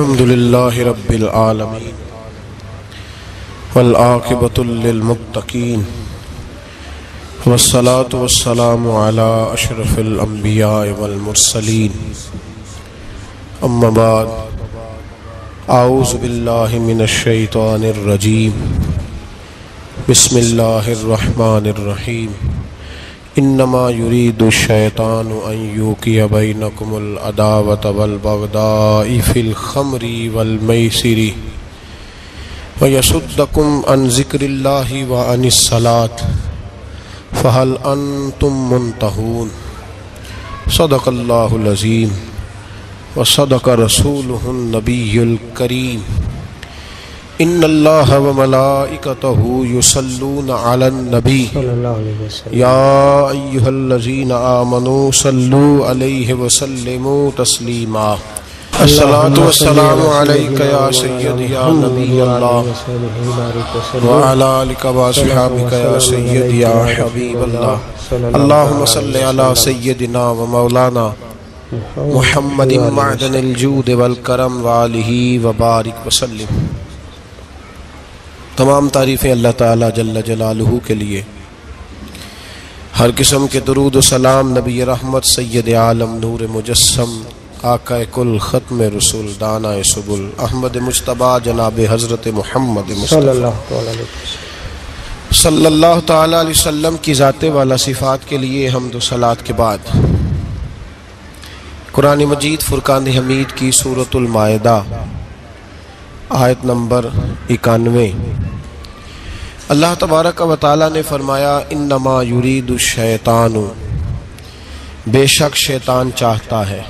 अलहमदिल्ला रबालमीन वलाक़बतुल्लिलमुत्तकीन वस्सलातु वस्सलामु अला अशरफिल अंबिया वल मुरसलीन अम्मा बाद आऊज़ु बिल्लाहि मिनश शैतानिर रजीम बिस्मिल्लाहिर रहमानिर रहीम इन्नमा युरीदु शैतानु अन यूकिय बैनकुमुल अदावत वल बगदाइ फिल खमरी वल मैसिरी व यसुद्दकुम अन ज़िक्रिल्लाहि व अनिस सलात फ़हल अंतुम मुंतहून सदक़ल्लाहुल अज़ीम व सदक़ रसूलुहुन नबियुल करीम इन्नल्लाह व मलाइकतहु युसल्लूना अलन नबी। या अय्युहल्लज़ीना आमनू सल्लु अलैहि व सल्लिमू तस्लीमा। अस्सलातु वस्सलामु अलैका या सय्यदी या नबी अल्लाह। व अला आलिका व अस्हाबिका या सय्यदी या हबीब अल्लाह अल्लाहुम्मा सल्लि अला सय्यदिना व मौलाना। मुहम्मदिन मअदनिल जूद वल करम व आलिहि व बारिक व सल्लिम तमाम तारीफ़ें अल्लाह ताला जल्ल जलालहू के लिए। हर किस्म के दरूद सलाम नबी रहमत सैद आलम नूर मुजस्सम आका कुल ख़त्म रसूल दाना सबुल अहमद मुशतबा जनाब हज़रत मोहम्मद सल्लल्लाहु ताला अलैहि वसल्लम की ज़ात वाला सिफ़ात के लिए हम सलात के बाद। कुरान मजीद फ़ुरकान हमीद की सूरतुल मायदा। आयत नंबर इक्यानवे। अल्लाह तबारक व ताली ने फरमाया इन नमा युरीद शैतान। बेशक शैतान चाहता है।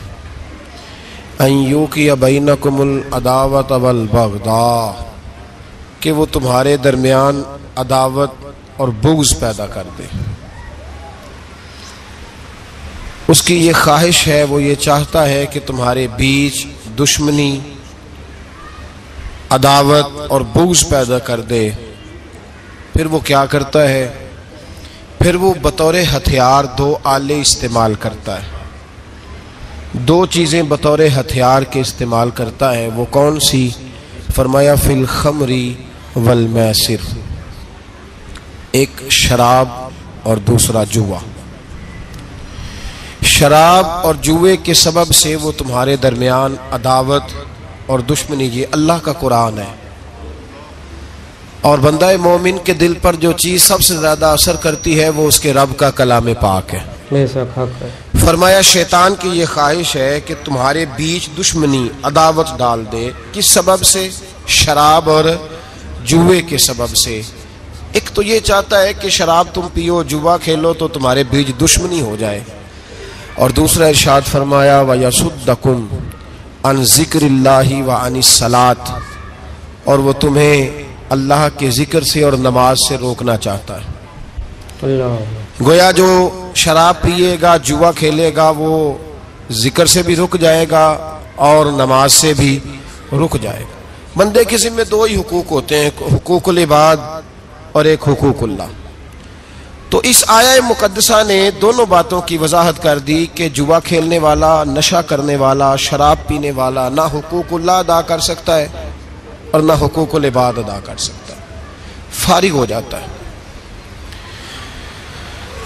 अयू की अदावत अवल बगदा। कि वो तुम्हारे दरमियान अदावत और बुग्ज पैदा कर दे। उसकी ये ख्वाहिश है, वो ये चाहता है कि तुम्हारे बीच दुश्मनी अदावत और बुग्ज पैदा कर दे। फिर वो क्या करता है? फिर वो बतौर हथियार दो आले इस्तेमाल करता है। दो चीज़ें बतौर हथियार के इस्तेमाल करता है। वो कौन सी? फरमाया, फिल खमरी वल एक शराब और दूसरा जुआ। शराब और जुए के सबब से वो तुम्हारे दरमियान अदावत और दुश्मनी ये अल्लाह का कुरान है। और बंदा मोमिन के दिल पर जो चीज़ सबसे ज़्यादा असर करती है वो उसके रब का कलाम पाक है। फरमाया शैतान की ये ख्वाहिश है कि तुम्हारे बीच दुश्मनी अदावत डाल दे। किस सबब से? शराब और जुए के सबब से। एक तो ये चाहता है कि शराब तुम पियो जुआ खेलो तो तुम्हारे बीच दुश्मनी हो जाए। और दूसरा इरशाद फरमाया व यसुद्दकुम अन ज़िक्र व अनिसलात और वो तुम्हें अल्लाह के ज़िक्र से और नमाज़ से रोकना चाहता है। गोया जो शराब पिएगा जुआ खेलेगा वो ज़िक्र से भी रुक जाएगा और नमाज़ से भी रुक जाएगा। बंदे किसी में दो ही हुकूक होते हैं हुकूकुल इबाद और एक हुकूकुल्ला तो इस आया मुकदसा ने दोनों बातों की वजाहत कर दी कि जुआ खेलने वाला नशा करने वाला शराब पीने वाला ना हुकूकुल्ला अदा कर सकता है और ना हकूक़ इबाद अदा कर सकता है। फारिग हो जाता है।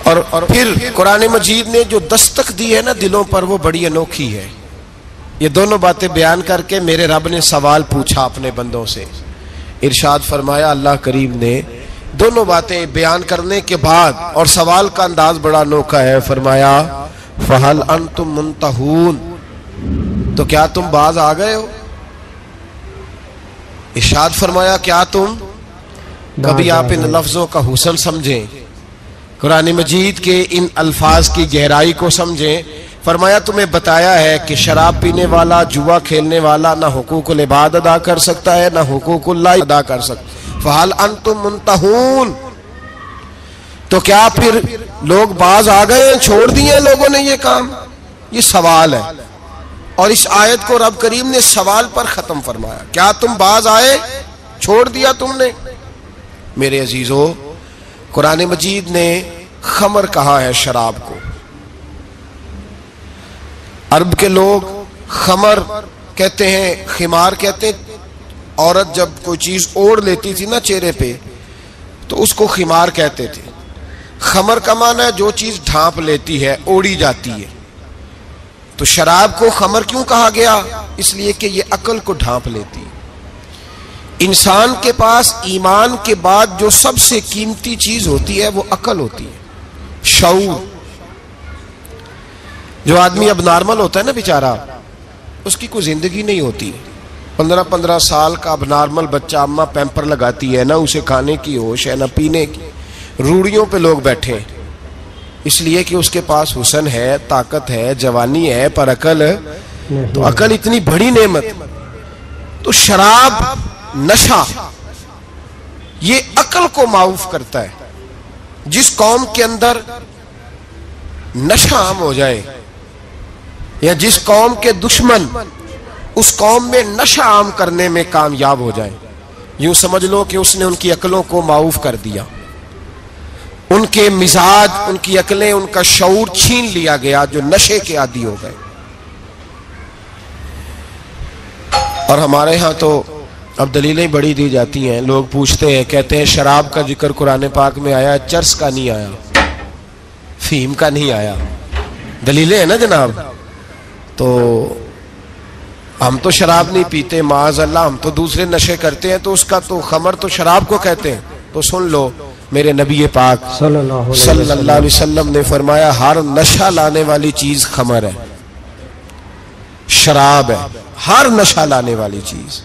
और, और फिर कुरान मजीद ने जो दस्तक दी है ना दिलों पर वो बड़ी अनोखी है। ये दोनों बातें बयान करके मेरे रब ने सवाल पूछा अपने बंदों से। इरशाद फरमाया अल्लाह करीम ने दोनों बातें बयान करने के बाद और सवाल का अंदाज बड़ा नोखा है फरमाया फहल अन तुम मुंतहून। तो क्या तुम बाज आ गए हो? इशाद फरमाया क्या तुम? कभी आप इन लफ्जों का हुसन समझें। कुरान मजीद के इन अल्फाज की गहराई को समझें। फरमाया तुम्हें बताया है कि शराब पीने वाला जुआ खेलने वाला ना हुकूक इबाद अदा कर सकता है ना हुकूक अदा कर सकता फहाल अन तुम मुंतहून। तो क्या फिर लोग बाज आ गए हैं? छोड़ दिए लोगों ने ये काम? ये सवाल है। और इस आयत को रब करीम ने सवाल पर ख़त्म फरमाया। क्या तुम बाज आए? छोड़ दिया तुमने। मेरे अजीज़ो, कुरान मजीद ने खमर कहा है शराब को। अरब के लोग खमर कहते हैं, खिमार कहते हैं औरत जब कोई चीज़ ओढ़ लेती थी ना चेहरे पे तो उसको खिमार कहते थे। खमर का माना है, जो चीज़ ढांप लेती है, ओढ़ी जाती है। तो शराब को खमर क्यों कहा गया? इसलिए कि ये अकल को ढांप लेती है। इंसान के पास ईमान के बाद जो सबसे कीमती चीज़ होती है, वो अकल होती है। शऊर जो आदमी अब नॉर्मल होता है ना बेचारा, उसकी कोई ज़िंदगी नहीं होती। पंद्रह पंद्रह साल का अब नॉर्मल बच्चा अम्मा पैंपर लगाती है ना, उसे खाने की होश है, ना पीने की। रूढ़ियों पे लोग बैठे इसलिए कि उसके पास हुसन है, ताकत है, जवानी है, पर अकल तो अकल इतनी बड़ी नेमत। तो शराब, नशा, ये अकल को माउफ करता है। जिस कौम के अंदर नशा आम हो जाए, या जिस कौम के दुश्मन उस कौम में नशा आम करने में कामयाब हो जाए। यूँ समझ लो कि उसने उनकी अकलों को माऊफ कर दिया। उनके मिजाज, उनकी अकलें, उनका शऊर छीन लिया गया जो नशे के आदि हो गए। और हमारे यहाँ तो अब दलीलें बड़ी दी जाती हैं। लोग पूछते हैं, कहते हैं, शराब का ज़िक्र कुरान पाक में आया, चर्स का नहीं आया, फीम का नहीं आया। दलीलें हैं ना जनाब? तो हम तो शराब नहीं पीते माज अल्लाह हम तो दूसरे नशे करते हैं तो उसका तो खमर तो शराब को कहते हैं। तो सुन लो मेरे नबी पाक सल्लल्लाहु अलैहि वसल्लम ने फरमाया हर नशा लाने वाली चीज़ खमर है शराब है हर नशा लाने वाली चीज़।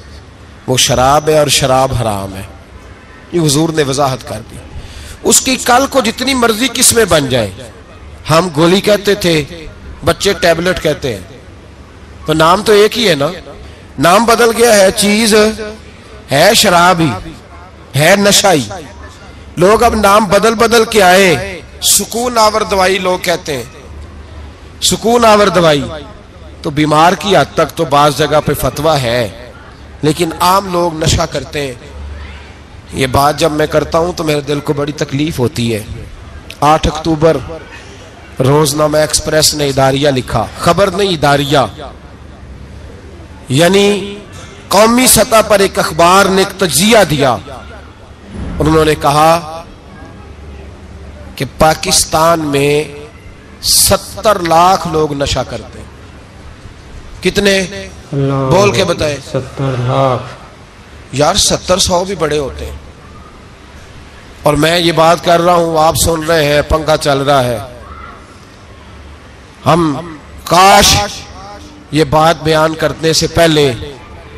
वो शराब है और शराब हराम है। ये हुजूर ने वजाहत कर दी। उसकी कल को जितनी मर्ज़ी किस्में बन जाए। हम गोली कहते थे बच्चे टैबलेट कहते हैं। तो नाम तो एक ही है ना? नाम बदल गया है चीज़, है शराब, ही है नशाई। लोग अब नाम बदल बदल के आए। सुकून आवर दवाई, लोग कहते हैं। सुकून आवर दवाई। तो बीमार की हद तक तो बाज जगह पे फतवा है। लेकिन आम लोग नशा करते हैं। ये बात जब मैं करता हूँ तो मेरे दिल को बड़ी तकलीफ़ होती है। आठ अक्टूबर, रोजनामा एक्सप्रेस ने इदारिया लिखा। खबर नहीं इदारिया। यानी कौमी सतह पर एक अखबार ने एक तजिया दिया। उन्होंने कहा कि पाकिस्तान में सत्तर लाख लोग नशा करते हैं। कितने? बोल के बताए। सत्तर लाख। यार सत्तर सौ भी बड़े होते हैं। और मैं ये बात कर रहा हूँ आप सुन रहे हैं पंखा चल रहा है। हम काश ये बात बयान करने से पहले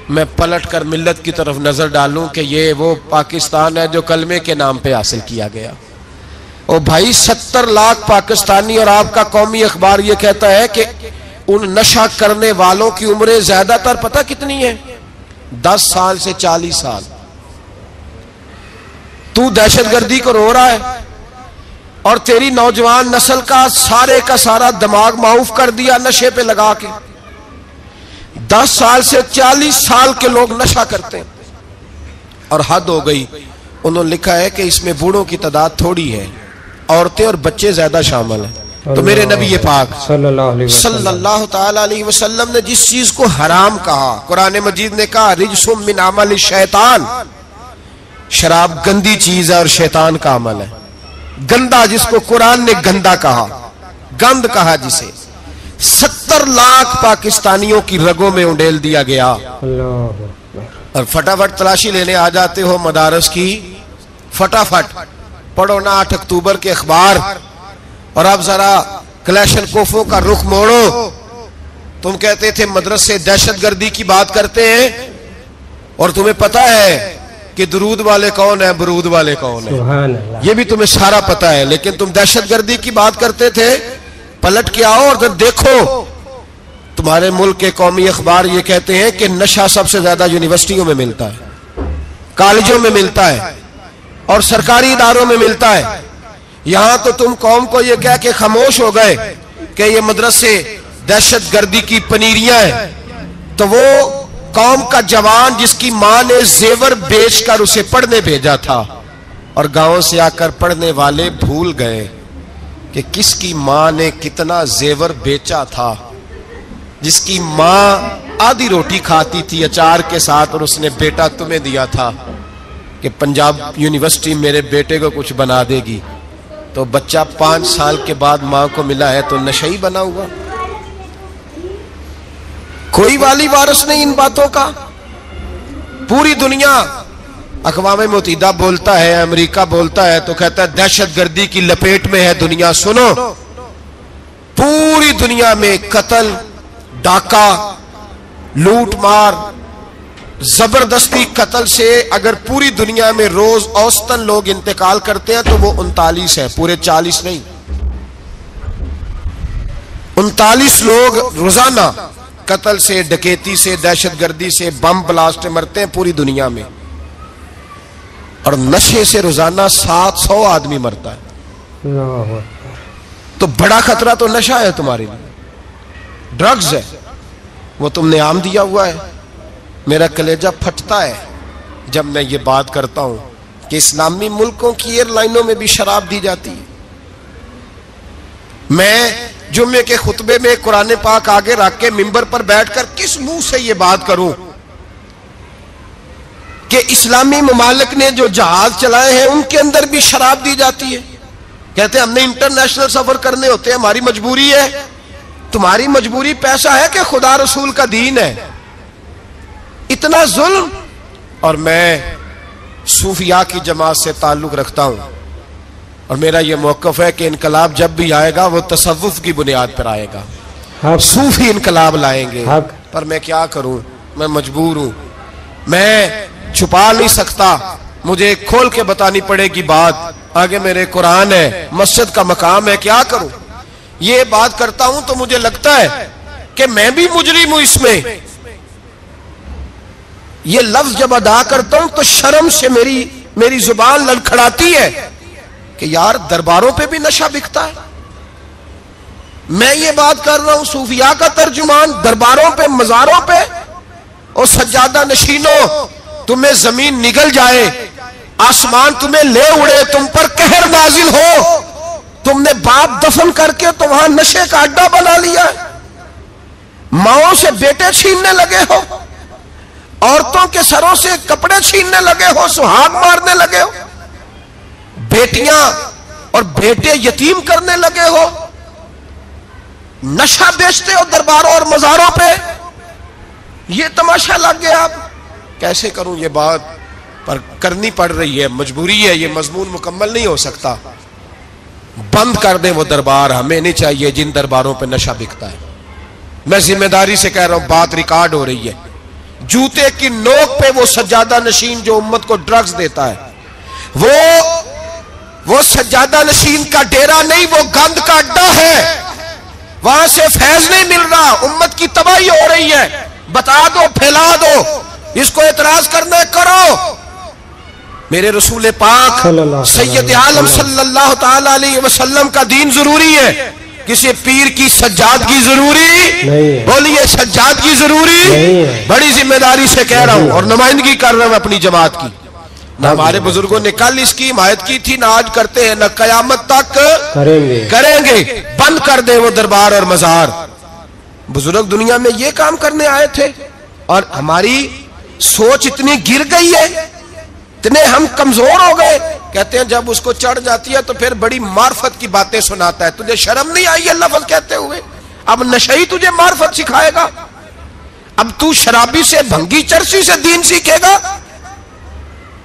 मैं पलट कर मिलत की तरफ़ नज़र डालूं कि ये वो पाकिस्तान है जो कलमे के नाम पे हासिल किया गया। और भाई, सत्तर लाख पाकिस्तानी और आपका कौमी अखबार ये कहता है कि उन नशा करने वालों की उम्र ज़्यादातर पता कितनी है? दस साल से चालीस साल। तू दहशतगर्दी को रो रहा है और तेरी नौजवान नस्ल का सारे का सारा दिमाग माउफ कर दिया नशे पे लगा के। दस साल से चालीस साल के लोग नशा करते हैं। और हद हो गई उन्होंने लिखा है कि इसमें बूढ़ों की तादाद थोड़ी है औरतें और बच्चे ज़्यादा शामिल हैं। तो मेरे नबी ये पाक सल्लल्लाहु अलैहि वसल्लम ने जिस चीज़ को हराम कहा कुरान मजीद ने कहा रिजसुम मिन अमल शैतान। शराब गंदी चीज़ है और शैतान का अमल है। गंदा जिसको कुरान ने गंदा कहा गंद कहा जिसे। सत्तर लाख पाकिस्तानियों की रगों में उंडेल दिया गया। और फटाफट तलाशी लेने आ जाते हो मदारस की। फटाफट पढ़ो ना आठ अक्टूबर के अखबार। और अब जरा कलेशन कोफों का रुख मोड़ो। तुम कहते थे मदरसे दहशत गर्दी की बात करते हैं। और तुम्हें पता है कि दरूद वाले कौन है बरूद वाले कौन है। ये भी तुम्हें सारा पता है लेकिन तुम दहशत गर्दी की बात करते थे। पलट के आओ और जब देखो, तुम्हारे मुल्क के कौमी अखबार ये कहते हैं कि नशा सबसे ज़्यादा यूनिवर्सिटियों में मिलता है, कॉलेजों में मिलता है और सरकारी इदारों में मिलता है। यहाँ तो तुम कौम को यह कह के खामोश हो गए कि ये मदरसे दहशत गर्दी की पनीरियाँ हैं। तो वो कौम का जवान जिसकी माँ ने जेवर बेचकर उसे पढ़ने भेजा था और गाँव से आकर पढ़ने वाले भूल गए। कि किसकी माँ ने कितना जेवर बेचा था, जिसकी माँ आधी रोटी खाती थी अचार के साथ और उसने बेटा तुम्हें दिया था कि पंजाब यूनिवर्सिटी मेरे बेटे को कुछ बना देगी। तो बच्चा पाँच साल के बाद माँ को मिला है तो नशई बना हुआ। कोई वाली वारस नहीं इन बातों का। पूरी दुनिया अकवाम मुतहदा बोलता है, अमेरिका बोलता है तो कहता है दहशत गर्दी की लपेट में है दुनिया, सुनो। पूरी दुनिया में कत्ल, डाका लूट मार ज़बरदस्ती कत्ल से अगर पूरी दुनिया में रोज औसतन लोग इंतकाल करते हैं तो वो उनतालीस है, पूरे चालीस नहीं। उनतालीस लोग रोज़ाना कत्ल से, डकैती से दहशत गर्दी से, बम ब्लास्ट मरते हैं पूरी दुनिया में। और नशे से रोज़ाना सात सौ आदमी मरता है। तो बड़ा खतरा तो नशा है तुम्हारे लिए। ड्रग्स है। वो तुमने आम दिया हुआ है। मेरा कलेजा फटता है। जब मैं ये बात करता हूँ कि इस्लामी मुल्कों की एयरलाइनों में भी शराब दी जाती है। मैं जुम्मे के खुतबे में कुरान पाक आगे रख के मिंबर पर बैठकर किस मुँह से ये बात करूँ? कि इस्लामी ममालिक ने जो जहाज़ चलाए हैं उनके अंदर भी शराब दी जाती है। कहते हैं हमने इंटरनेशनल सफ़र करने होते हैं हमारी मजबूरी है। तुम्हारी मजबूरी पैसा है कि खुदा रसूल का दीन है? इतना जुल्म। और मैं सूफिया की जमात से ताल्लुक रखता हूँ। और मेरा यह मौकफ है कि इनकलाब जब भी आएगा वो तसवुफ की बुनियाद पर आएगा। सूफी इनकलाब लाएँगे। पर मैं क्या करूँ? मैं मजबूर हूँ। मैं छुपा नहीं सकता। मुझे खोल के बतानी पड़ेगी बात। आगे मेरे कुरान है, मस्जिद का मकाम है, क्या करूँ? ये बात करता हूँ तो मुझे लगता है कि मैं भी मुजरिम हूँ इसमें। ये लफ्ज जब अदा करता हूँ तो शर्म से मेरी मेरी ज़ुबान लड़खड़ाती है कि यार दरबारों पे भी नशा बिकता है। मैं ये बात कर रहा हूँ सूफिया का तर्जुमान, दरबारों पे, मजारों पे और सज्जादा नशीनों तुम्हें ज़मीन निगल जाए, आसमान तुम्हें ले उड़े, तुम पर कहर नाजिल हो। तुमने बाप दफन करके तो वहाँ नशे का अड्डा बना लिया। माओ से बेटे छीनने लगे हो, औरतों के सरों से कपड़े छीनने लगे हो, सुहाग मारने लगे हो, बेटियाँ और बेटे यतीम करने लगे हो, नशा बेचते हो दरबारों और मजारों पे। ये तमाशा लग गया। आप कैसे करूँ ये बात? पर करनी पड़ रही है, मजबूरी है, ये मजमून मुकम्मल नहीं हो सकता। बंद कर दे वो दरबार, हमें नहीं चाहिए जिन दरबारों पे नशा बिकता है। मैं ज़िम्मेदारी से कह रहा हूँ, बात रिकॉर्ड हो रही है। जूते की नोक पे वो सज्जादा नशीन जो उम्मत को ड्रग्स देता है, वो वो सज्जादा नशीन का डेरा नहीं, वो गंद का अड्डा है। वहाँ से फैज नहीं मिल रहा, उम्मत की तबाही हो रही है। बता दो, फैला दो। इसको एतराज़ करना करो। मेरे रसूल पाक सैयद आलम सल्लल्लाहु अलैहि वसल्लम का दीन ज़रूरी है। किसी पीर की सज्जाद की ज़रूरी बोलिए सज्जाद की ज़रूरी बड़ी ज़िम्मेदारी से कह रहा हूँ और नुमाइंदगी कर रहा हूँ अपनी जमात की। ना हमारे बुज़ुर्गों ने कल इसकी हिमायत की थी ना आज करते हैं न कयामत तक करेंगे। करेंगे। बंद कर दे वो दरबार और मजार। बुज़ुर्ग दुनिया में ये काम करने आए थे और हमारी सोच इतनी गिर गई है। इतने हम कमज़ोर हो गए। कहते हैं, जब उसको चढ़ जाती है तो फिर बड़ी मार्फत की बातें सुनाता है। तुझे शर्म नहीं आई है लफज कहते हुए? अब नशई तुझे मार्फत सिखाएगा। अब तू शराबी से, भंगी चरसी से दीन सीखेगा।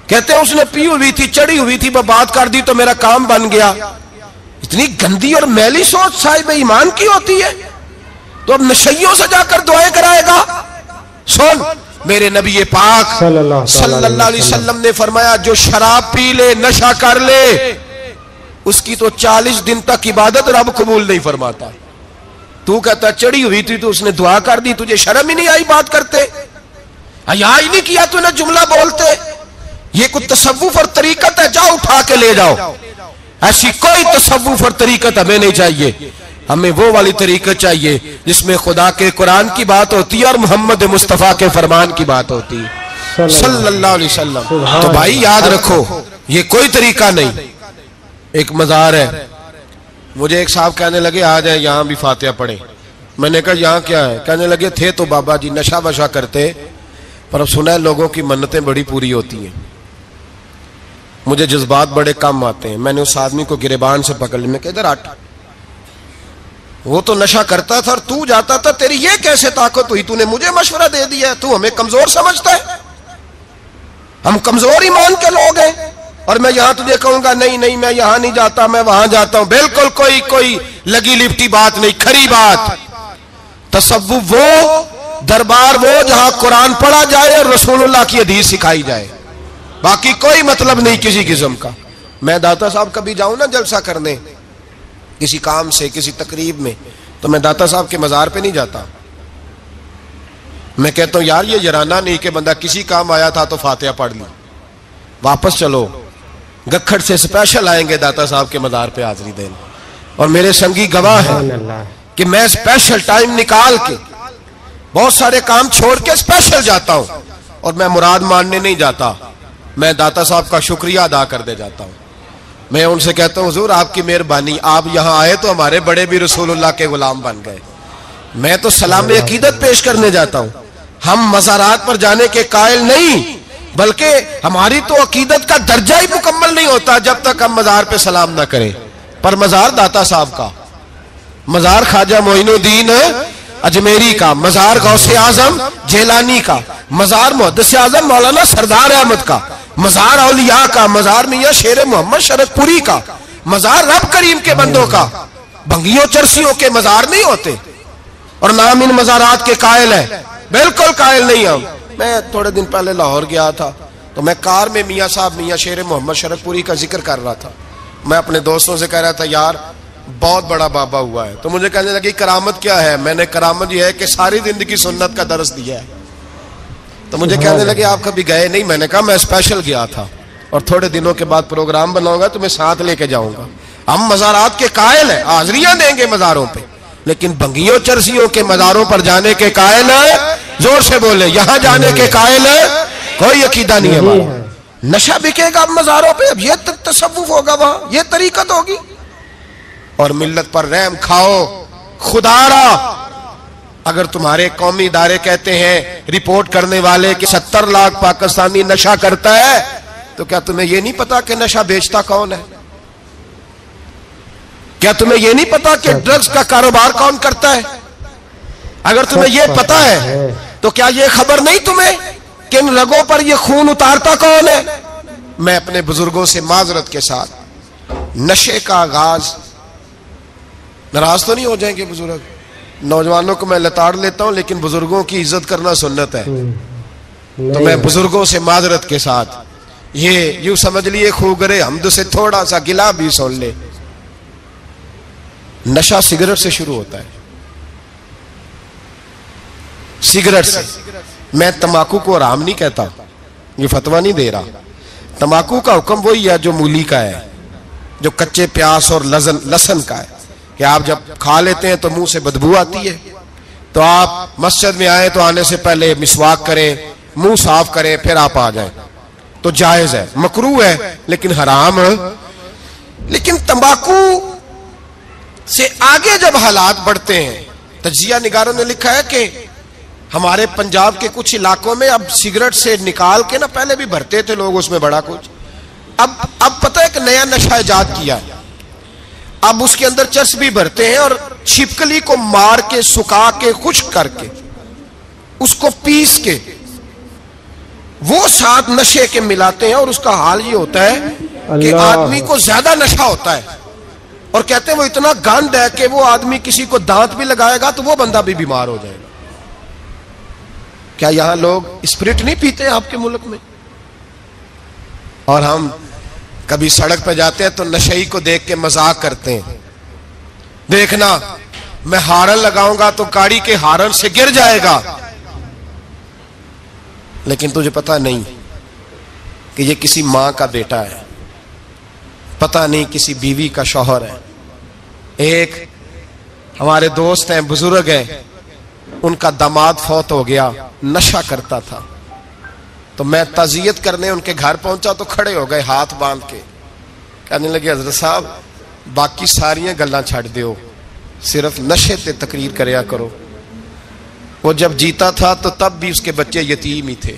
कहते हैं, उसने पी हुई थी, चढ़ी हुई थी वह बात कर दी तो मेरा काम बन गया। इतनी गंदी और मैली सोच साहिब ईमान की होती है। तो अब नशइयों से जाकर दुआएँ कराएगा। सुन मेरे नबी पाक सल्लल्लाहु अलैहि वसल्लम। ने फरमाया जो शराब पी ले नशा कर ले उसकी तो चालीस दिन तक इबादत रब कबूल नहीं फरमाता। तू कहता चढ़ी हुई थी तो उसने दुआ कर दी तुझे शर्म ही नहीं आई बात करते? अया ही नहीं किया तूने जुमला बोलते? ये कुछ तसवुफ और तरीकत है जाओ उठा के ले जाओ। ऐसी कोई तसवुफ और तरीकत हमें नहीं चाहिए। हमें वो वाली तरीका चाहिए जिसमें खुदा के कुरान की बात होती है और मोहम्मद मुस्तफ़ा के फरमान की बात होती। है सल्लल्लाहु अलैहि वसल्लम तो भाई याद रखो ये कोई तरीका नहीं। एक मजार है। मुझे एक साहब कहने लगे आ जाए यहाँ भी फातिहा पढ़े। मैंने कहा यहाँ क्या है? कहने लगे थे तो बाबा जी नशा वशा करते पर अब सुना है लोगों की मन्नतें बड़ी पूरी होती हैं। मुझे जज्बात बड़े कम आते हैं। मैंने उस आदमी को गिरेबान से पकड़ लिया। मैं इधर आट वो तो नशा करता था और तू जाता था, तेरी ये कैसे ताकत हुई? तूने मुझे मशवरा दे दिया तू हमें कमज़ोर समझता है। हम कमज़ोर ईमान के लोग हैं। और मैं यहाँ तुझे कहूँगा, नहीं नहीं, मैं यहाँ नहीं जाता, मैं वहाँ जाता हूँ। बिल्कुल कोई कोई लगी लिपटी बात नहीं, खरी बात। तसव्वु वो, दरबार वो जहाँ कुरान पढ़ा जाए और रसूलुल्लाह की हदीस सिखाई जाए। बाकी कोई मतलब नहीं किसी किस्म का। मैं दाता साहब कभी जाऊँ ना जलसा करने किसी काम से किसी तकरीब में तो मैं दाता साहब के मजार पे नहीं जाता। मैं कहता हूँ यार ये जराना नहीं कि बंदा किसी काम आया था तो फातिहा पढ़ ली। वापस चलो। गखड़ से स्पेशल आएँगे दाता साहब के मजार पे हाजरी देने। और मेरे संगी गवाह हैं कि मैं स्पेशल टाइम निकाल के बहुत सारे काम छोड़ के स्पेशल जाता हूँ। और मैं मुराद मानने नहीं जाता। मैं दाता साहब का शुक्रिया अदा कर दे जाता हूँ। मैं उनसे कहता हूँ हजूर आपकी मेहरबानी आप यहाँ आए तो हमारे बड़े भी रसूलुल्लाह के गुलाम बन गए। मैं तो सलाम अकीदत पेश करने जाता हूँ। हम मजारात पर जाने के कायल नहीं बल्कि हमारी तो अकीदत का दर्जा ही मुकम्मल नहीं होता जब तक हम मजार पे सलाम ना करें। पर मजार दाता साहब का मजार ख्वाजा मोइनुद्दीन अजमेरी का मजार गौसे आज़म जेलानी का मजार मुहदस आज़म मौलाना सरदार अहमद का मजार औलिया का, मजार मियाँ शेर मोहम्मद शरदपुरी का। मजार रब करीम के बंदों का। भंगियों, चरसियों के मजार नहीं होते। और नाम इन मजारात के कायल है। बिल्कुल कायल नहीं हम मैं थोड़े दिन पहले लाहौर गया था तो मैं कार में मियाँ साहब, मियाँ शेर मोहम्मद शरदपुरी का ज़िक्र कर रहा था। मैं अपने दोस्तों से कह रहा था, यार, बहुत बड़ा बाबा हुआ है। तो मुझे कहने लगी, करामत क्या है? मैंने, करामत यह है कि सारी ज़िंदगी सुन्नत का दरस दिया है। तो मुझे कहने लगे आप कभी गए नहीं? मैंने कहा मैं स्पेशल गया था और थोड़े दिनों के बाद प्रोग्राम बनाऊँगा तो मैं साथ लेके जाऊँगा। हम मजारात के कायल हैं हाजरियाँ देंगे मजारों पे। लेकिन बंगियों चरसियों के मजारों पर जाने के कायल है ज़ोर से बोले यहाँ जाने के कायल है कोई अकीदा नहीं है हमारा। नशा बिकेगा अब मजारों पे अब ये तसवुफ होगा वहाँ ये तरीकत होगी। और मिल्लत पर रहम खाओ खुदारा अगर तुम्हारे कौमी इदारे कहते हैं रिपोर्ट करने वाले कि सत्तर लाख पाकिस्तानी नशा करता है तो क्या तुम्हें यह नहीं पता कि नशा बेचता कौन है? क्या तुम्हें यह नहीं पता कि ड्रग्स का कारोबार कौन करता है? अगर तुम्हें यह पता है तो क्या यह खबर नहीं तुम्हें कि इन रगों पर यह खून उतारता कौन है? मैं अपने बुज़ुर्गों से माजरत के साथ नशे का आगाज़ नाराज़ तो नहीं हो जाएँगे बुज़ुर्ग? नौजवानों को मैं लताड़ लेता हूँ लेकिन बुज़ुर्गों की इज़्ज़त करना सुन्नत है। हम्म। तो मैं बुज़ुर्गों से माजरत के साथ ये यू समझ लिए खूगरे हम से थोड़ा सा गिला भी सुन ले। नशा सिगरेट से शुरू होता है। सिगरेट से। मैं तंबाकू को आराम नहीं कहता ये फतवा नहीं दे रहा। तंबाकू का हुक्म वही है जो मूली का है जो कच्चे प्यास और लसन लसन का है। कि आप जब खा लेते हैं तो मुँह से बदबू आती है। तो आप मस्जिद में आए तो आने से पहले मिसवाक करें, मुँह साफ़ करें, फिर आप आ जाए। तो जायज़ है। मकरू है, लेकिन हराम लेकिन तंबाकू से आगे जब हालात बढ़ते हैं, तजिया निगारों ने लिखा है कि हमारे पंजाब के कुछ इलाकों में अब सिगरेट से निकाल के ना, पहले भी भरते थे लोग, उसमें बड़ा कुछ। अब अब पता है कि नया नशा ईजाद किया है। अब उसके अंदर चर्च भी भरते हैं और छिपकली को मार के सुखा के खुश करके उसको पीस के वो साथ नशे के मिलाते हैं और उसका हाल ये होता है कि आदमी को ज़्यादा नशा होता है। और कहते हैं वो इतना गंद है कि वो आदमी किसी को दांत भी लगाएगा तो वो बंदा भी बीमार हो जाएगा। क्या यहाँ लोग स्प्रिट नहीं पीते आपके मुल्क में? और हम कभी सड़क पर जाते हैं तो नशई को देख के मज़ाक करते हैं। देखना, मैं हारन लगाऊँगा तो गाड़ी के हारन से गिर जाएगा। लेकिन तुझे पता नहीं कि ये किसी माँ का बेटा है। पता नहीं किसी बीवी का शौहर है। एक, हमारे दोस्त हैं, बुज़ुर्ग हैं। उनका दामाद फौत हो गया, नशा करता था। तो मैं तजियत करने उनके घर पहुँचा तो खड़े हो गए हाथ बाँध के। कहने लगे हज़रत साहब बाकी सारिया गल् छड़ दो सिर्फ़ नशे ते तकरीर करया करो। वो जब जीता था तो तब भी उसके बच्चे यतीम ही थे।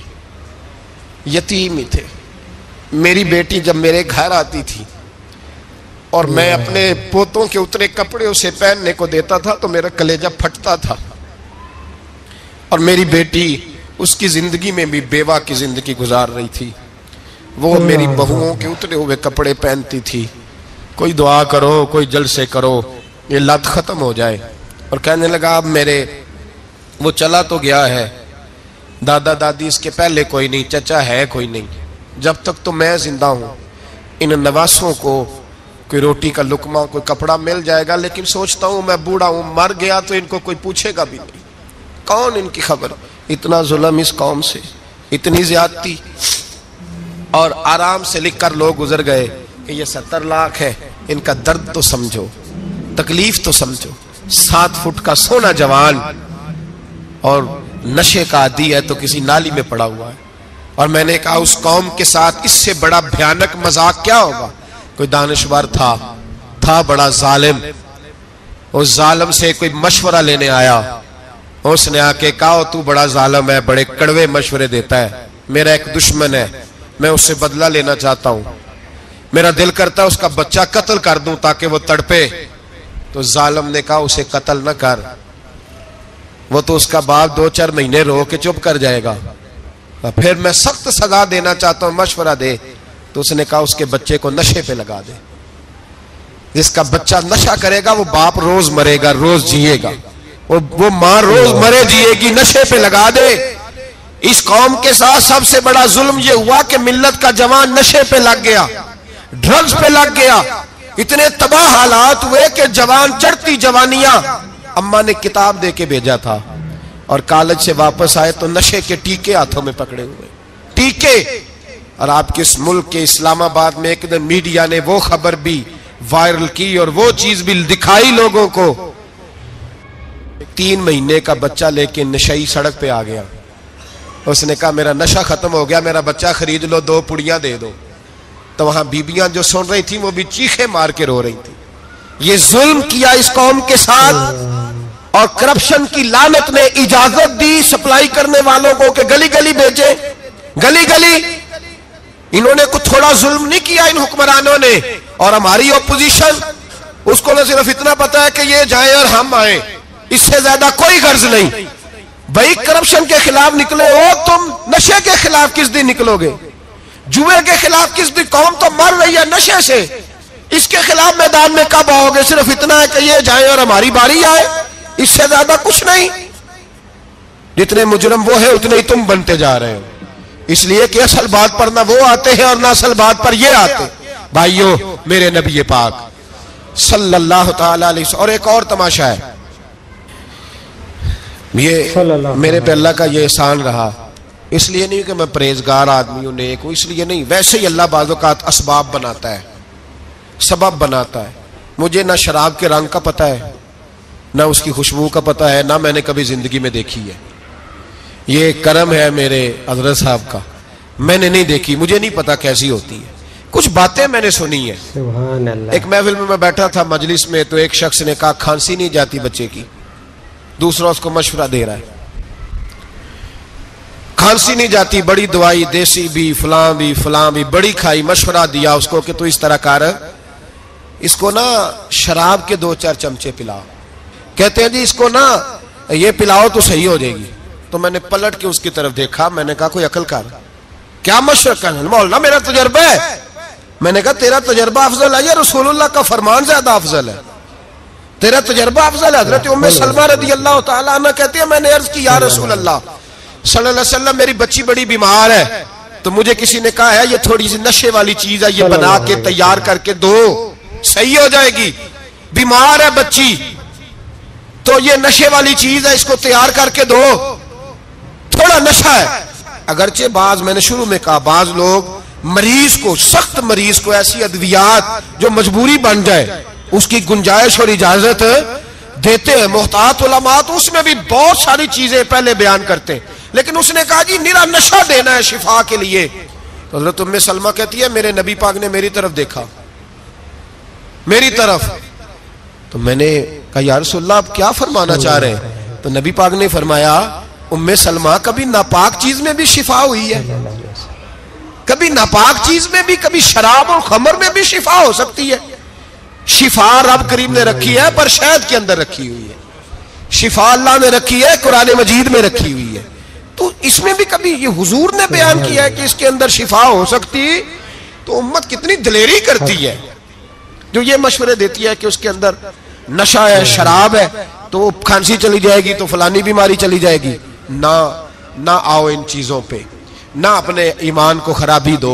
यतीम ही थे। मेरी बेटी जब मेरे घर आती थी और मैं अपने पोतों के उतरे कपड़े उसे पहनने को देता था तो मेरा कलेजा फटता था। और मेरी बेटी उसकी ज़िंदगी में भी बेवा की ज़िंदगी गुजार रही थी। वो मेरी बहुओं के उतरे हुए कपड़े पहनती थी। कोई दुआ करो, कोई जल से करो, ये लत खत्म हो जाए। और कहने लगा, अब मेरे, वो चला तो गया है। दादा दादी इसके पहले कोई नहीं, चचा है कोई नहीं। जब तक तो मैं ज़िंदा हूँ। इन नवासों को कोई रोटी का लुकमा, कोई कपड़ा मिल जाएगा, लेकिन सोचता हूँ मैं बूढ़ा हूँ, मर गया तो इनको कोई पूछेगा भी नहीं। कौन इनकी खबर? इतना जुल्म इस कौम से, इतनी ज्यादती। और आराम से लिख कर लोग गुजर गए कि ये सत्तर लाख है, इनका दर्द तो समझो, तकलीफ़ तो समझो। सात फुट का सोना जवान और नशे का आदि है तो किसी नाली में पड़ा हुआ है। और मैंने कहा, उस कौम के साथ इससे बड़ा भयानक मज़ाक क्या होगा? कोई दानश्वर था था बड़ा जालिम। उस जालिम से कोई मशवरा लेने आया। उसने आके कहा तू बड़ा जालम है, बड़े कड़वे मशवरे देता है। मेरा एक दुश्मन है, मैं उससे बदला लेना चाहता हूँ। मेरा दिल करता है उसका बच्चा कत्ल कर दूँ ताकि वो तड़पे। तो जालम ने कहा, उसे कत्ल न कर। वो तो उसका बाप दो चार महीने रो के चुप कर जाएगा। फिर मैं सख्त सजा देना चाहता हूँ, मशवरा दे। तो उसने कहा, उसके बच्चे को नशे पे लगा दे। जिसका बच्चा नशा करेगा, वो बाप रोज मरेगा, रोज जिएगा। वो वो माँ रोज मरे जिएगी, नशे पे लगा दे। इस कौम के साथ सबसे बड़ा जुल्म ये हुआ कि मिल्लत का जवान नशे पे लग गया ड्रग्स पे लग गया। इतने तबाह हालात हुए कि जवान, चढ़ती जवानियाँ, अम्मा ने किताब दे के भेजा था और कॉलेज से वापस आए तो नशे के टीके हाथों में पकड़े हुए। टीके! और आपके इस मुल्क के इस्लामाबाद में एक दिन मीडिया ने वो खबर भी वायरल की और वो चीज़ भी दिखाई लोगों को तीन महीने का बच्चा लेके नशई सड़क पे आ गया। उसने कहा, मेरा नशा खत्म हो गया, मेरा बच्चा खरीद लो, दो पुड़िया दे दो। तो वहाँ बीबियाँ जो सुन रही थी, वो भी चीखे मार के रो रही थी। ये जुल्म किया इस कौम के साथ, और करप्शन की लानत ने इजाज़त दी सप्लाई करने वालों को कि गली गली भेजे गली गली इन्होंने कुछ थोड़ा जुल्म नहीं किया इन हुक्मरानों ने, और हमारी ऑपोजिशन उसको ना सिर्फ़ इतना पता है कि ये जाए और हम आए। इससे ज़्यादा कोई गर्ज नहीं। भाई करप्शन के खिलाफ निकले हो, तुम नशे के खिलाफ किस दिन निकलोगे? जुए के खिलाफ किस दिन? कौम तो मर रही है नशे से। इसके खिलाफ मैदान में कब आओगे? सिर्फ़ इतना है कि ये जाए और हमारी बारी आए। इससे ज़्यादा कुछ नहीं। जितने मुजरम वो है, उतने ही तुम बनते जा रहे हो। इसलिए कि असल बात पर ना वो आते हैं और ना असल बात पर ये आते। भाइयों, मेरे नबी पाक सल्लल्लाहु अलैहि और एक और तमाशा है। ये मेरे पे अल्लाह का ये एहसान रहा। इसलिए नहीं कि मैं परहेजगार आदमी हूँ नेक हूँ इसलिए नहीं। वैसे ही अल्लाह बाज़ात असबाब बनाता है सबब बनाता है। मुझे ना शराब के रंग का पता है ना उसकी खुशबू का पता है ना मैंने कभी ज़िंदगी में देखी है। ये करम है मेरे हज़रत साहब का। मैंने नहीं देखी मुझे नहीं पता कैसी होती है। कुछ बातें मैंने सुनी है। एक महफिल में मैं बैठा था मजलिस में तो एक शख्स ने कहा खांसी नहीं जाती बच्चे की। दूसरा उसको मशवरा दे रहा है। खांसी नहीं जाती, बड़ी दवाई, देसी भी, फलां भी फलां भी, बड़ी खाई, मशवरा दिया उसको कि तू इस तरह कर। इसको ना शराब के दो चार चमचे पिलाओ। कहते हैं जी, इसको ना ये पिलाओ तो सही हो जाएगी। तो मैंने पलट के उसकी तरफ़ देखा, मैंने कहा, कोई अकल कर। क्या मशवर कर? मौलाना मेरा तजर्बा है। मैंने कहा, तेरा तजर्बा अफजल है या रसूलुल्लाह का फरमान ज़्यादा अफजल है? तेरा तजर्बा अफजल हज़रत उम्मे सलमा रदी अल्लाह तआला कहती है मैंने अर्ज़ की या रसूल अल्लाह वसल्लम मेरी बच्ची बड़ी बीमार है तो मुझे किसी ने कहा है ये थोड़ी सी नशे वाली चीज़ है ये बना के तैयार करके दो सही हो जाएगी बीमार है बच्ची तो ये नशे वाली चीज़ है इसको तैयार करके दो थोड़ा नशा है। अगरचे बाज मैंने शुरू में कहा बाज लोग मरीज़ को सख्त मरीज़ को ऐसी अद्वियात जो मजबूरी बन जाए उसकी गुंजाइश और इजाज़त देते हैं। मोहतात उलमात उसमें भी बहुत सारी चीज़ें पहले बयान करते हैं। लेकिन उसने कहा, जी निरा नशा देना है शिफा के लिए। तो हज़रत सलमा कहती है, मेरे नबी पाक ने मेरी तरफ़ देखा। मेरी तरफ़। तो मैंने कहा यार रसुल्ला आप क्या फरमाना चाह रहे हैं? तो नबी पाक ने फरमाया, उम्मे सलमा, कभी नापाक चीज़ में भी शिफा हुई है? कभी नापाक चीज़ में भी, कभी शराब और खमर में भी शिफा हो सकती है? शिफा रब करीम ने रखी है, पर शहद के अंदर रखी हुई है। शिफा अल्लाह ने रखी है, कुरान मजीद में रखी हुई है। तो इसमें भी कभी ये हुजूर ने बयान किया है कि इसके अंदर शिफा हो सकती तो उम्मत कितनी दलेरी करती है। जो ये मशवरे देती है कि उसके अंदर नशा है, शराब है तो खांसी चली जाएगी तो फलानी बीमारी चली जाएगी। ना ना आओ इन चीज़ों पे, ना अपने ईमान को खराबी दो,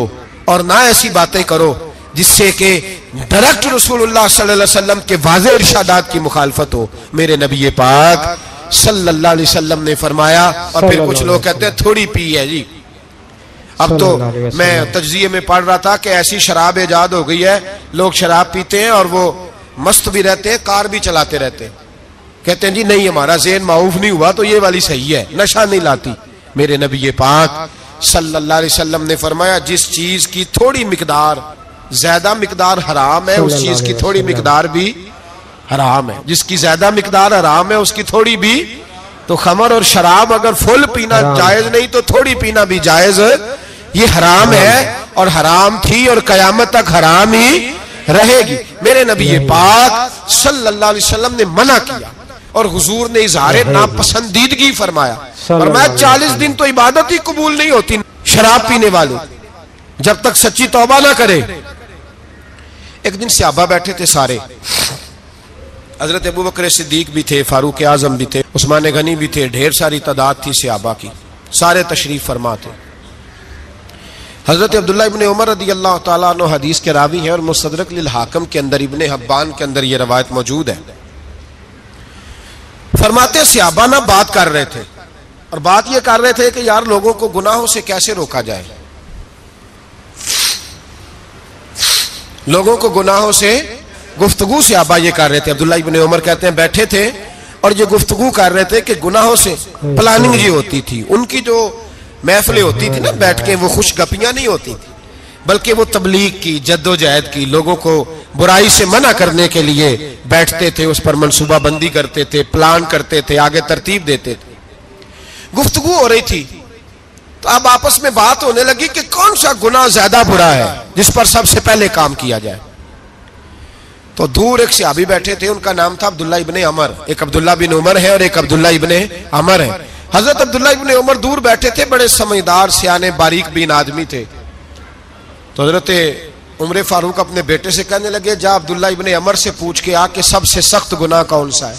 और ना ऐसी बातें करो जिससे कि डायरेक्ट रसूलुल्लाह सल्लल्लाहु अलैहि वसल्लम के वाजे इरशादात की मुखालफत हो। मेरे नबी पाक सल्लल्लाहु अलैहि वसल्लम ने फरमाया और फिर कुछ लोग कहते हैं थोड़ी पी है जी। अब तो मैं तजिए में पढ़ रहा था कि ऐसी शराब ईजाद हो गई है लोग शराब पीते हैं और वो मस्त भी रहते हैं कार भी चलाते रहते हैं। कहते हैं जी नहीं हमारा जेन माऊफ नहीं हुआ तो ये वाली सही है नशा नहीं लाती। मेरे नबी पाक सल्लल्लाहु अलैहि वसल्लम ने फरमाया जिस चीज़ की थोड़ी मिकदार ज़्यादा मिकदार हराम है उस चीज़ की थोड़ी मिकदार भी हराम है। जिसकी ज़्यादा मिकदार हराम है उसकी थोड़ी भी तो खमर और शराब अगर फुल पीना जायज़ नहीं तो थोड़ी पीना भी जायज़। ये हराम है और हराम थी और कयामत तक हराम ही रहेगी। मेरे नबी पाक सल्लल्लाहु अलैहि वसल्लम ने मना किया और हुजूर ने इजहार नापसंदीदगी फरमाया। और मैं चालीस दिन तो इबादत ही कबूल नहीं होती शराब पीने वाले। जब तक सच्ची तौबा ना करे एक दिन सियाबा बैठे थे सारे। हज़रत अबू बकर सिद्दीक भी थे, फारूक आज़म भी थे, उस्मान गनी भी थे, ढेर सारी तादाद थी सियाबा की। सारे तशरीफ़ फरमा थे। हज़रत अब्दुल्ला इबन उमर रदी अल्लाह तु हदीस के रावी हैं और मुस्तदरक हाकम के अंदर इबन हब्बान के अंदर यह रवायत मौजूद है। फरमाते, सियाबा ना बात कर रहे थे। और बात यह कर रहे थे कि, यार, लोगों को गुनाहों से कैसे रोका जाए? लोगों को गुनाहों से गुफ्तगु से आबा ये कर रहे थे। अब्दुल्ला इबन उमर कहते हैं, बैठे थे और ये गुफ्तगु कर रहे थे कि गुनाहों से प्लानिंग जी होती थी। उनकी जो महफिलें होती थी ना, बैठ के वो खुश गपियाँ नहीं होती थी, बल्कि वो तबलीग की, जद्दोजहद की, लोगों को बुराई से मना करने के लिए बैठते थे, उस पर मनसूबाबंदी करते थे प्लान करते थे, आगे तरतीब देते थे। गुफ्तगु हो रही थी। तो अब आपस में बात होने लगी कि कौन सा गुना ज़्यादा बुरा है, जिस पर सबसे पहले काम किया जाए। तो दूर एक सियाबी बैठे थे, उनका नाम था अब्दुल्ला इबन अमर। एक अब्दुल्ला बिन उमर है और एक अब्दुल्ला इबन अमर है। हज़रत अब्दुल्ला इबन उमर दूर बैठे थे, बड़े समझदार, सियाने, बारीक बीन आदमी थे। तो हज़रत उम्र फारूक अपने बेटे से कहने लगे, जा अब्दुल्ला इबन अमर से पूछ के आके सबसे सख्त गुनाह कौन सा है?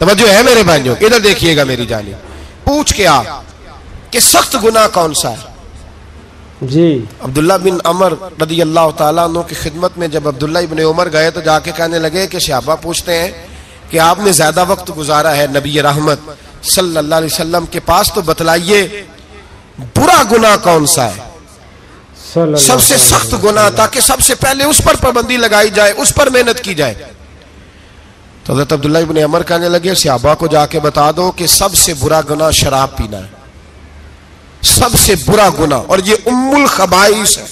तो है मेरे भाइयों, इधर देखिएगा मेरी जानी। पूछ के आ कि सख्त गुना कौन सा है? जी। अब्दुल्ला बिन अमर रदी अल्लाह तु की खिदमत में जब अब्दुल्ला इबन उमर गए तो जाके कहने लगे कि शहाबा पूछते हैं कि आपने ज़्यादा वक्त गुजारा है नबी रहमत सल्लल्लाहु अलैहि वसल्लम के पास तो बतलाइए बुरा गुना कौन सा है? सबसे सख्त गुना ताकि सबसे पहले उस पर पाबंदी लगाई जाए उस पर मेहनत की जाए। तो हज़रत अब्दुल्ला इबन अमर कहने लगे सियाबा को जाके बता दो कि सबसे बुरा गुना शराब पीना है। सबसे बुरा गुना। और ये उम्मुल खबाइश है।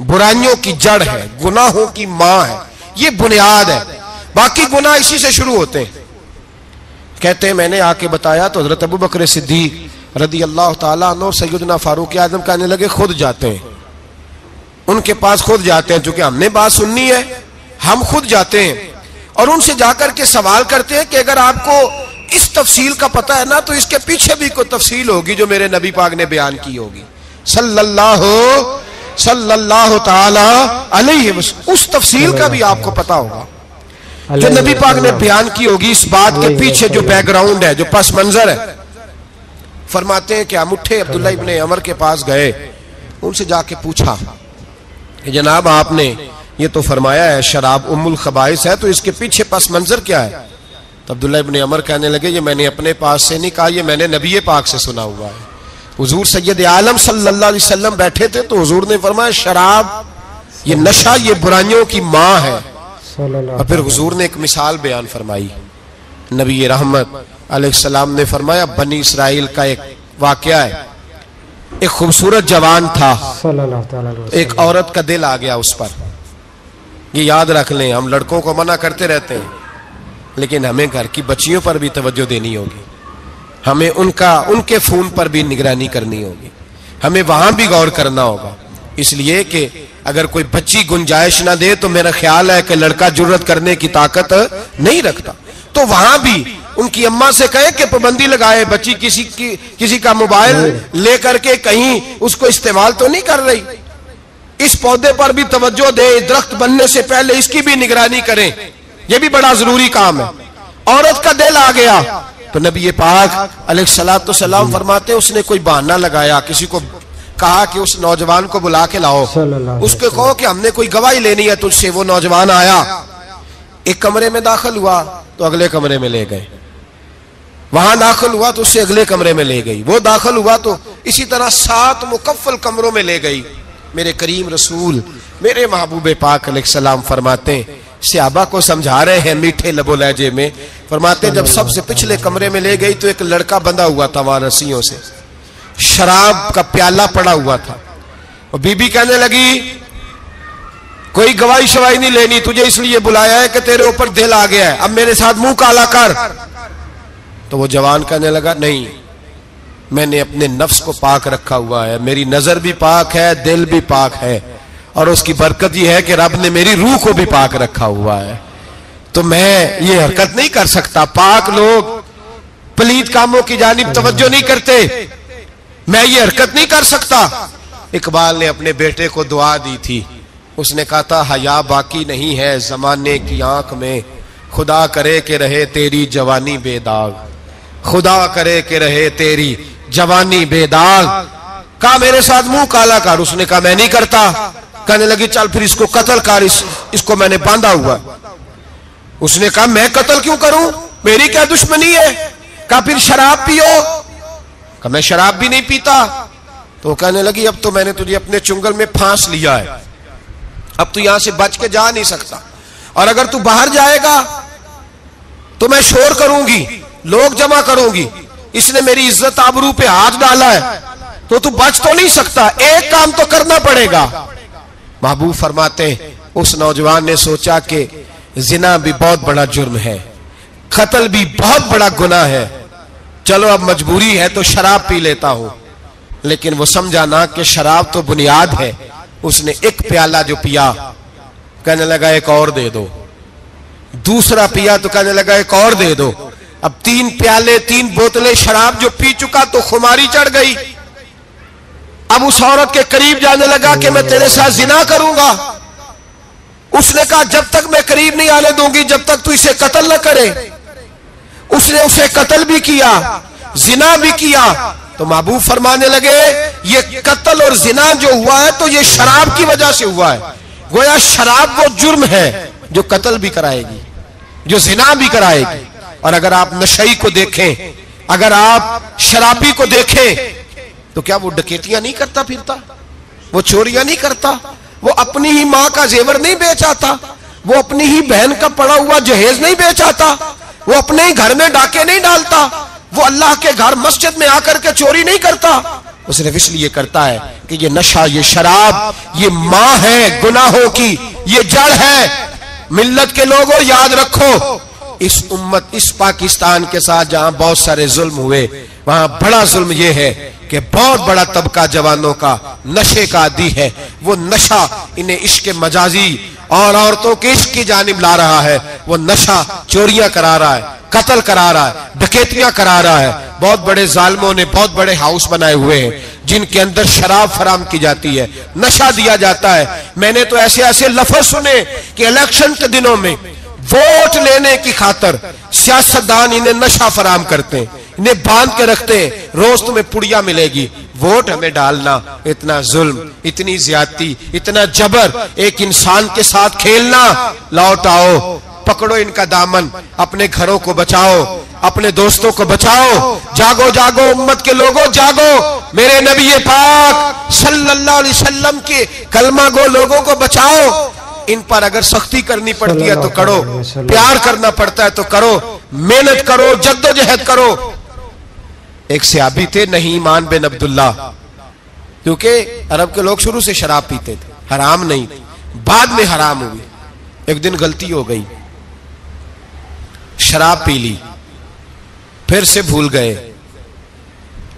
बुराइयों की जड़ है, गुनाहों की माँ है। ये बुनियाद है। बाकी गुनाह इसी से शुरू होते हैं। कहते हैं, मैंने आके बताया तो हज़रत अबू बकर सिद्दीक रदी अल्लाह तला सैदना फारूक आज़म कहने लगे, खुद जाते हैं। उनके पास खुद जाते हैं, चूँकि हमने बात सुननी है। हम खुद जाते हैं। और उनसे जाकर के सवाल करते हैं कि अगर आपको इस तफसील का पता है ना तो इसके पीछे भी कोई तफसील होगी जो मेरे नबी पाक ने बयान की होगी। सल्लल्लाहु सल्लल्लाहु ताला अलैहि उस तफसील का भी आपको पता होगा। जो नबी पाक ने बयान की होगी इस बात के पीछे जो बैकग्राउंड है जो पस मंजर है फरमाते हैं कि हम उठे अब्दुल्ला इब्ने अमर के पास गए। उनसे जाके पूछा कि जनाब आपने ये तो फरमाया है शराब उमुल खबाइस है तो इसके पीछे पस मंजर क्या है? तो अब्दुल्ला इबन अमर कहने लगे ये मैंने अपने पास से नहीं कहा ये मैंने नबी पाक से सुना हुआ है। हुजूर सैयद आलम सल्लल्लाहु अलैहि वसल्लम बैठे थे तो हुजूर ने फरमाया शराब ये नशा ये बुराइयों की माँ है। और फिर हुजूर ने एक मिसाल बयान फरमाई। नबी रहमत सलाम ने फरमाया बनी इसराइल का एक वाक्य है। एक खूबसूरत जवान था। एक औरत का दिल आ गया उस पर। ये याद रख लें हम लड़कों को मना करते रहते हैं। लेकिन हमें घर की बच्चियों पर भी तवज्जो देनी होगी। हमें उनका उनके फ़ोन पर भी निगरानी करनी होगी। हमें वहाँ भी गौर करना होगा। इसलिए कि अगर कोई बच्ची गुंजाइश ना दे तो मेरा ख्याल है कि लड़का ज़रूरत करने की ताकत नहीं रखता। तो वहाँ भी उनकी अम्मा से कहे कि पाबंदी लगाए बच्ची किसी की किसी का मोबाइल लेकर के कहीं उसको इस्तेमाल तो नहीं कर रही। इस पौधे पर भी तवज्जो दे दरख्त बनने से पहले इसकी भी निगरानी करें। यह भी बड़ा ज़रूरी काम है। औरत का दिल आ गया। तो नबी पाक सलाम फरमाते उसने कोई बहाना लगाया किसी को कहा कि उस नौजवान को बुला के लाओ। उसके कहो कि हमने कोई गवाही लेनी है तुझसे वो नौजवान आया। एक कमरे में दाखिल हुआ तो अगले कमरे में ले गए। वहाँ दाखिल हुआ तो उससे अगले कमरे में ले गई। वो दाखिल हुआ तो इसी तरह सात मुकफल कमरों में ले गई। मेरे करीम रसूल मेरे महबूब पाक सलाम फरमाते सियाबा को समझा रहे हैं मीठे लबो लहजे में। फरमाते जब सबसे पिछले कमरे में ले गई तो एक लड़का बंधा हुआ था वहाँ रस्सियों से। शराब का प्याला पड़ा हुआ था। और बीबी कहने लगी कोई गवाही शवाही नहीं लेनी तुझे इसलिए बुलाया है कि तेरे ऊपर दिल आ गया है। अब मेरे साथ मुँह काला कर। तो वो जवान कहने लगा नहीं मैंने अपने नफ्स को पाक रखा हुआ है। मेरी नज़र भी पाक है दिल भी पाक है। और उसकी बरकत यह है कि रब ने मेरी रूह को भी पाक रखा हुआ है। तो मैं ये हरकत नहीं कर सकता। पाक लोग पलीत कामों की जानिब तवज्जो नहीं करते। मैं ये हरकत नहीं कर सकता। इकबाल ने अपने बेटे को दुआ दी थी। उसने कहा था हया बाकी नहीं है जमाने की आँख में। खुदा करे के रहे तेरी जवानी बेदाग। खुदा करे के रहे तेरी जवानी बेदाग। कहा, मेरे साथ मुँह काला कर। उसने कहा, मैं नहीं करता। कहने लगी चल फिर इसको कत्ल कर इस, इसको मैंने बांधा हुआ। उसने कहा मैं कत्ल क्यों करूँ? मेरी क्या दुश्मनी है? कहा फिर शराब पियो? कहा मैं शराब भी नहीं पीता। तो कहने लगी अब तो मैंने तुझे अपने चुंगल में फांस लिया है। अब तू यहाँ से बच के जा नहीं सकता। और अगर तू बाहर जाएगा तो मैं शोर करूँगी लोग जमा करूँगी। इसने मेरी इज़्ज़त आबरू पे हाथ डाला है। तो तू बच तो नहीं सकता। एक काम तो करना पड़ेगा। महबूब फरमाते उस नौजवान ने सोचा कि जिना भी बहुत बड़ा जुर्म है, कत्ल भी बहुत बड़ा गुना है। चलो, अब मजबूरी है तो शराब पी लेता हूँ। लेकिन वो समझा ना कि शराब तो बुनियाद है। उसने एक प्याला जो पिया, कहने लगा, एक और दे दो। दूसरा पिया तो कहने लगा, एक और दे दो। अब तीन प्याले, तीन बोतलें शराब जो पी चुका तो खुमारी चढ़ गई। अब उस औरत के करीब जाने लगा कि मैं तेरे साथ जिना करूँगा। उसने कहा, जब तक मैं करीब नहीं आने दूँगी, जब तक तू इसे कत्ल न करे। उसने उसे कत्ल भी किया, जिना भी किया। तो महबूब फरमाने लगे, ये कत्ल और जिना जो हुआ है तो ये शराब की वजह से हुआ है। गोया शराब वो जुर्म है, जो कत्ल भी कराएगी, जो जिना भी कराएगी। और अगर आप नशई को देखें, अगर आप शराबी को देखें तो क्या वो डकेतियाँ नहीं करता फिरता? वो चोरियाँ नहीं करता? वो अपनी ही माँ का जेवर नहीं बेचाता? वो अपनी ही बहन का पड़ा हुआ जहेज नहीं बेच आता वो अपने ही घर में डाके नहीं डालता? वो अल्लाह के घर मस्जिद में आकर के चोरी नहीं करता? वो सिर्फ़ इसलिए करता है कि ये नशा, ये शराब, ये माँ है गुनाहों की, ये जड़ है। मिल्लत के लोगों, याद रखो, इस उम्मत, इस पाकिस्तान के साथ जहाँ बहुत सारे जुल्म हुए, वहाँ बड़ा जुल्म यह है कि बहुत बड़ा तबका जवानों का, नशे का आदि है। वो नशा इन्हें इश्क मजाजी और औरतों के इश्क की जानब ला रहा है। वो नशा चोरियाँ करा रहा है, कत्ल करा रहा है, डकैतियाँ करा रहा है। बहुत बड़े जालमों ने बहुत बड़े हाउस बनाए हुए हैं, जिनके अंदर शराब फराम की जाती है। नशा दिया जाता है। मैंने तो ऐसे ऐसे लफज सुने कि इलेक्शन के दिनों में वोट लेने की खातर सियासतदान इन्हें नशा फराम करते हैं। इन्हें बाँध के रखते हैं रोज तुम्हें पुड़िया मिलेगी। वोट हमें डालना इतना जुल्म इतनी ज्यादती इतना जबर एक इंसान के साथ खेलना। लौट आओ पकड़ो इनका दामन अपने घरों को बचाओ अपने दोस्तों को बचाओ। जागो जागो उम्मत के लोगों जागो। मेरे नबी पाक सल्लल्लाहु अलैहि वसल्लम के कलमा गो लोगों को बचाओ। इन पर अगर सख्ती करनी पड़ती है तो करो। प्यार करना पड़ता है तो करो। मेहनत करो जद्दोजहद करो। एक सियाबी थे नहीं ईमान बिन अब्दुल्ला। क्योंकि अरब के लोग शुरू से शराब पीते थे, हराम नहीं बाद में हराम हुई। एक दिन गलती हो गई। शराब पी ली। फिर से भूल गए।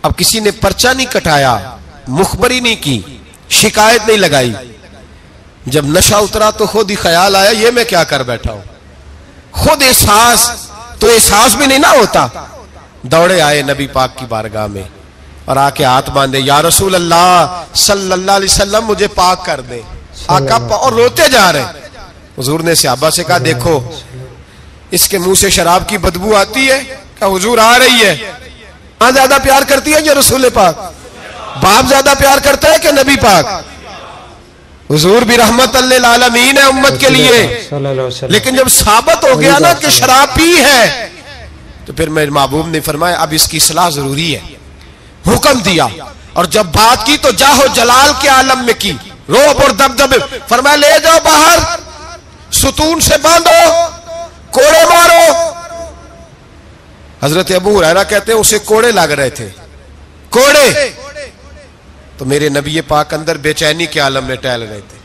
अब किसी ने पर्चा नहीं कटाया, मुखबरी नहीं की, शिकायत नहीं लगाई। जब नशा उतरा तो खुद ही ख्याल आया, ये मैं क्या कर बैठा हूँ? खुद एहसास तो एहसास भी नहीं ना होता। दौड़े आए नबी पाक की बारगाह में और आके हाथ बांधे या रसूल अल्लाह सल्लल्लाहु अलैहि वसल्लम मुझे पाक कर दे। आका और रोते जा रहे हुजूर ने सियाबा से कहा देखो इसके मुँह से शराब की बदबू आती है। क्या हुजूर आ रही है। माँ ज़्यादा प्यार करती है या रसूल पाक? बाप ज़्यादा प्यार करता है कि नबी पाक? हुजूर भी रहमत आलमीन है उम्मत के लिए। लेकिन जब साबित हो गया ना कि शराब पी है तो फिर मेरे महबूब ने फरमाया, अब इसकी सलाह ज़रूरी है। हुक्म दिया और जब बात की तो जाहो जलाल के आलम में की रोब और दबदबे। फरमाया, ले जाओ बाहर, सुतून से बांधो, कोड़े मारो। हज़रत अबू हुरैरा कहते हैं, उसे कोड़े लग रहे थे। कोड़े? तो मेरे नबी पाक अंदर बेचैनी के आलम में टहल रहे थे।